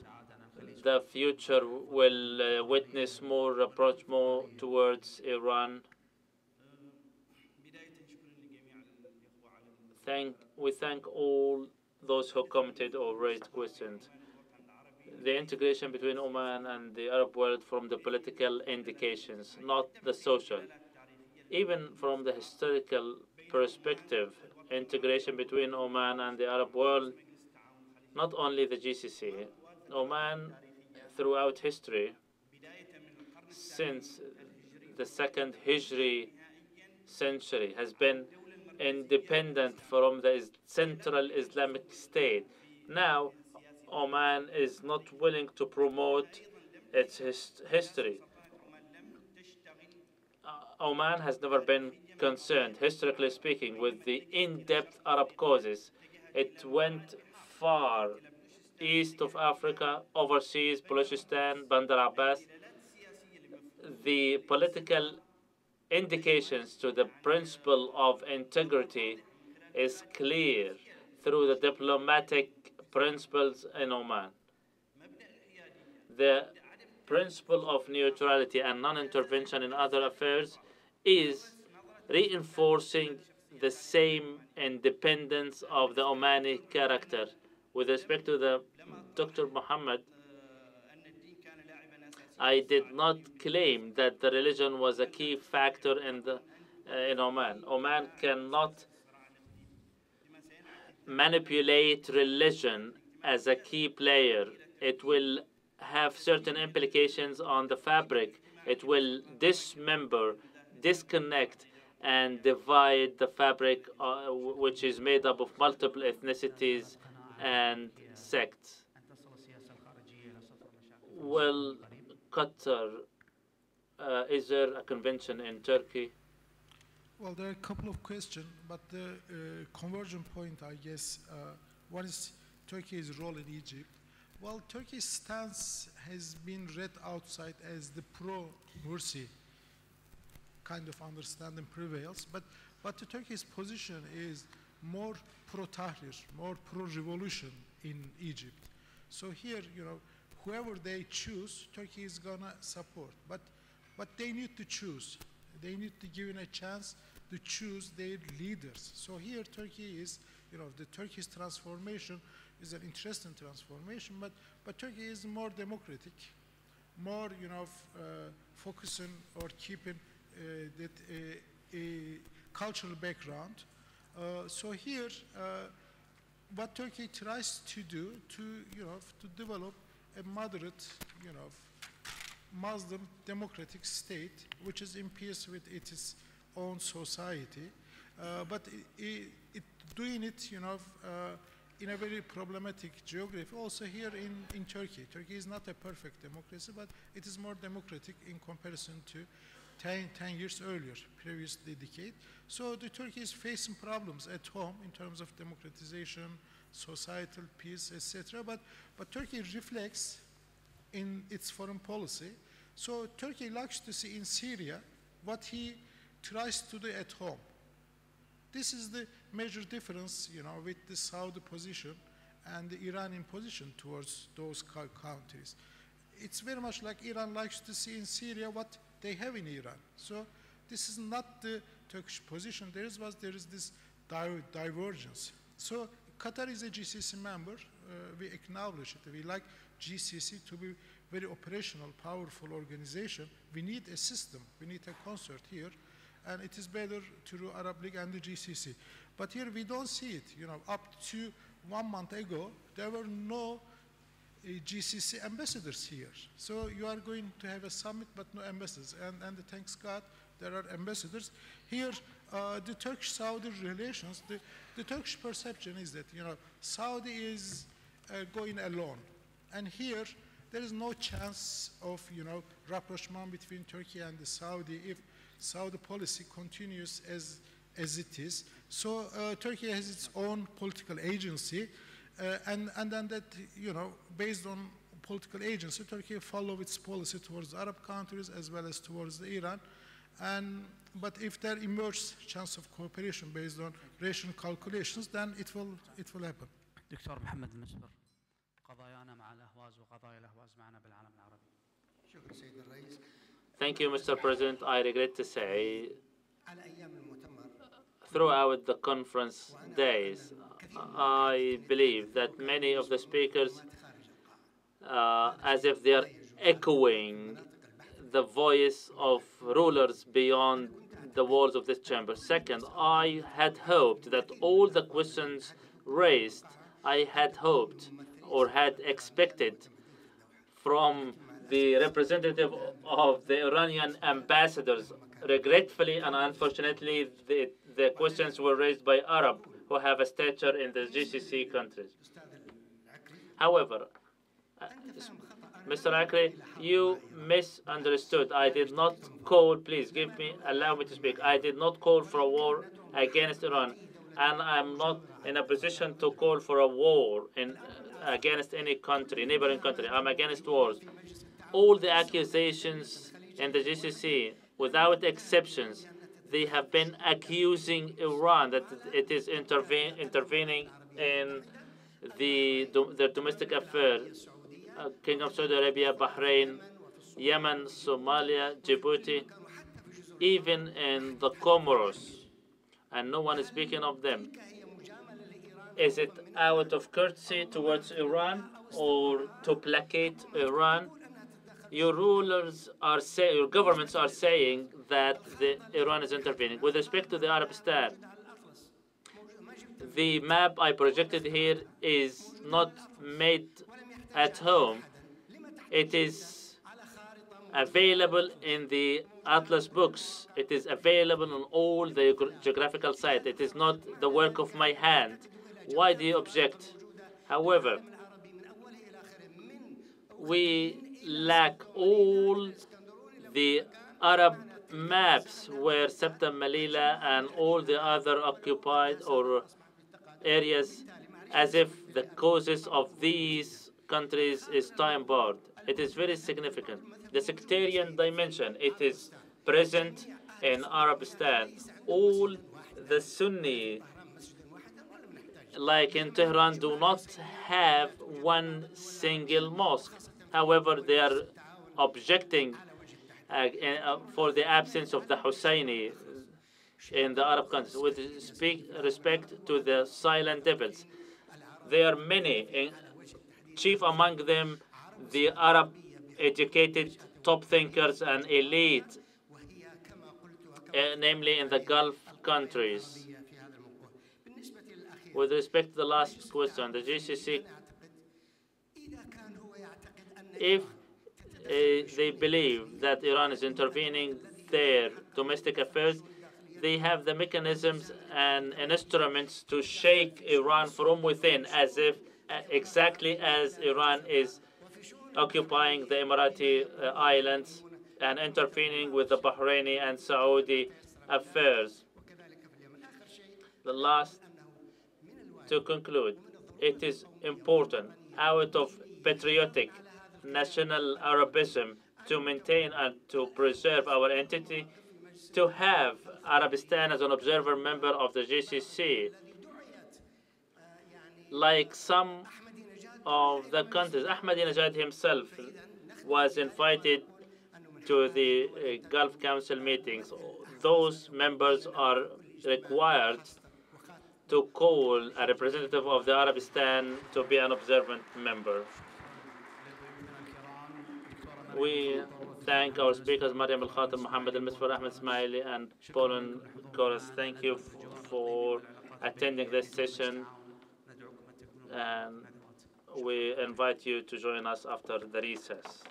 the future will uh, witness more approach more towards Iran. Thank, we thank all those who commented or raised questions. The integration between Oman and the Arab world from the political indications, not the social. Even from the historical perspective, integration between Oman and the Arab world, not only the GCC, Oman throughout history, since the second Hijri century, has been independent from the central Islamic State. Now, Oman is not willing to promote its hist history. Uh, Oman has never been concerned, historically speaking, with the in-depth Arab causes. It went far east of Africa, overseas, Balochistan, Bandar Abbas. The political indications to the principle of integrity is clear through the diplomatic principles in Oman. The principle of neutrality and non-intervention in other affairs is reinforcing the same independence of the Omani character. With respect to the Dr. Muhammad, I did not claim that the religion was a key factor in the uh, in Oman. Oman cannot manipulate religion as a key player. It will have certain implications on the fabric. It will dismember, disconnect, and divide the fabric, uh, which is made up of multiple ethnicities and sects. Well, Qatar, uh, is there a convention in Turkey? Well, there are a couple of questions, but the uh, conversion point, I guess, uh, what is Turkey's role in Egypt? Well, Turkey's stance has been read outside as the pro-Morsi kind of understanding prevails, but, but the Turkey's position is more pro-Tahrir, more pro-revolution in Egypt. So here, you know, whoever they choose, Turkey is gonna support. But, but they need to choose. They need to give a chance to choose their leaders. So here Turkey is, you know, the Turkish transformation is an interesting transformation, but, but Turkey is more democratic, more, you know, uh, focusing or keeping uh, that uh, a cultural background. Uh, so here, uh, what Turkey tries to do to, you know, to develop a moderate, you know, Muslim democratic state, which is in peace with its own society, uh, but it, it, it doing it, you know, uh, in a very problematic geography. Also here in, in Turkey, Turkey is not a perfect democracy, but it is more democratic in comparison to 10, 10 years earlier, previous decade. So the Turkey is facing problems at home in terms of democratization, societal peace, etc. But, but Turkey reflects in its foreign policy. So Turkey likes to see in Syria what he tries to do at home. This is the major difference, you know, with the Saudi position and the Iranian position towards those countries. It's very much like Iran likes to see in Syria what they have in Iran. So this is not the Turkish position. There is, was, there is this di divergence. So Qatar is a GCC member. Uh, we acknowledge it. We like GCC to be very operational, powerful organization. We need a system. We need a concert here. And it is better through Arab League and the GCC. But here we don't see it. You know, up to one month ago, there were no uh, GCC ambassadors here. So you are going to have a summit, but no ambassadors. And, and thanks God, there are ambassadors. Here, uh, the Turkish-Saudi relations, the, the Turkish perception is that, you know, Saudi is uh, going alone. And here, there is no chance of, you know, rapprochement between Turkey and the Saudi if Saudi policy continues as, as it is. So uh, Turkey has its own political agency, uh, and, and then that, you know, based on political agency, Turkey follow its policy towards Arab countries as well as towards Iran. And, but if there emerges chance of cooperation based on rational calculations, then it will, it will happen. دكتور محمد المجبر قضايانا مع الأهواز وقضايا الأهواز معنا بالعالم العربي شكرا سيد الرئيس Thank you, Mr. President. I regret to say, على ايام المؤتمر throughout the conference days, I believe that many of the speakers, uh, as if they are echoing the voice of rulers beyond the walls of this chamber. Second, I had hoped that all the questions raised, I had hoped or had expected from the representative of the Iranian ambassadors. Regretfully and unfortunately, the, the questions were raised by Arab who have a stature in the GCC countries. However, uh, Mr. Akre, you misunderstood. I did not call, please give me, allow me to speak. I did not call for a war against Iran. And I'm not in a position to call for a war in, against any country, neighboring country. I'm against wars. All the accusations in the GCC, without exceptions, they have been accusing Iran that it is intervening in the, their domestic affairs Kingdom of Saudi Arabia, Bahrain, Yemen, Somalia, Djibouti, even in the Comoros, and no one is speaking of them. Is it out of courtesy towards Iran or to placate Iran? Your rulers are saying, your governments are saying that the, Iran is intervening. With respect to the Arabistan, the map I projected here is not made at home. It is available in the Atlas books. It is available on all the geographical sites. It is not the work of my hand. Why do you object? However, we lack all the Arab maps where Sabta Melilla and all the other occupied or areas as if the causes of these countries is time barred. It is very significant. The sectarian dimension, it is present in Arabistan. All the Sunni, like in Tehran, do not have one single mosque. However, they are objecting uh, uh, for the absence of the Husseini. in the Arab countries. With respect to the silent devils, there are many, in, chief among them the Arab educated top thinkers and elite, uh, namely in the Gulf countries. With respect to the last question, the GCC, if uh, they believe that Iran is intervening their domestic affairs, they have the mechanisms and instruments to shake Iran from within, as if exactly as Iran is occupying the Emirati uh, islands and intervening with the Bahraini and Saudi affairs. The last, to conclude, it is important out of patriotic national Arabism to maintain and to preserve our entity, to have Arabistan as an observer member of the GCC, like some of the countries. Ahmadinejad himself was invited to the uh, Gulf Council meetings. Those members are required to call a representative of the Arabistan to be an observant member. We thank our speakers, Maryam Al Khater, Mohammed Al Misfer, Ahmed Ismaili, and Bülent Aras. Thank you for attending this session. And we invite you to join us after the recess.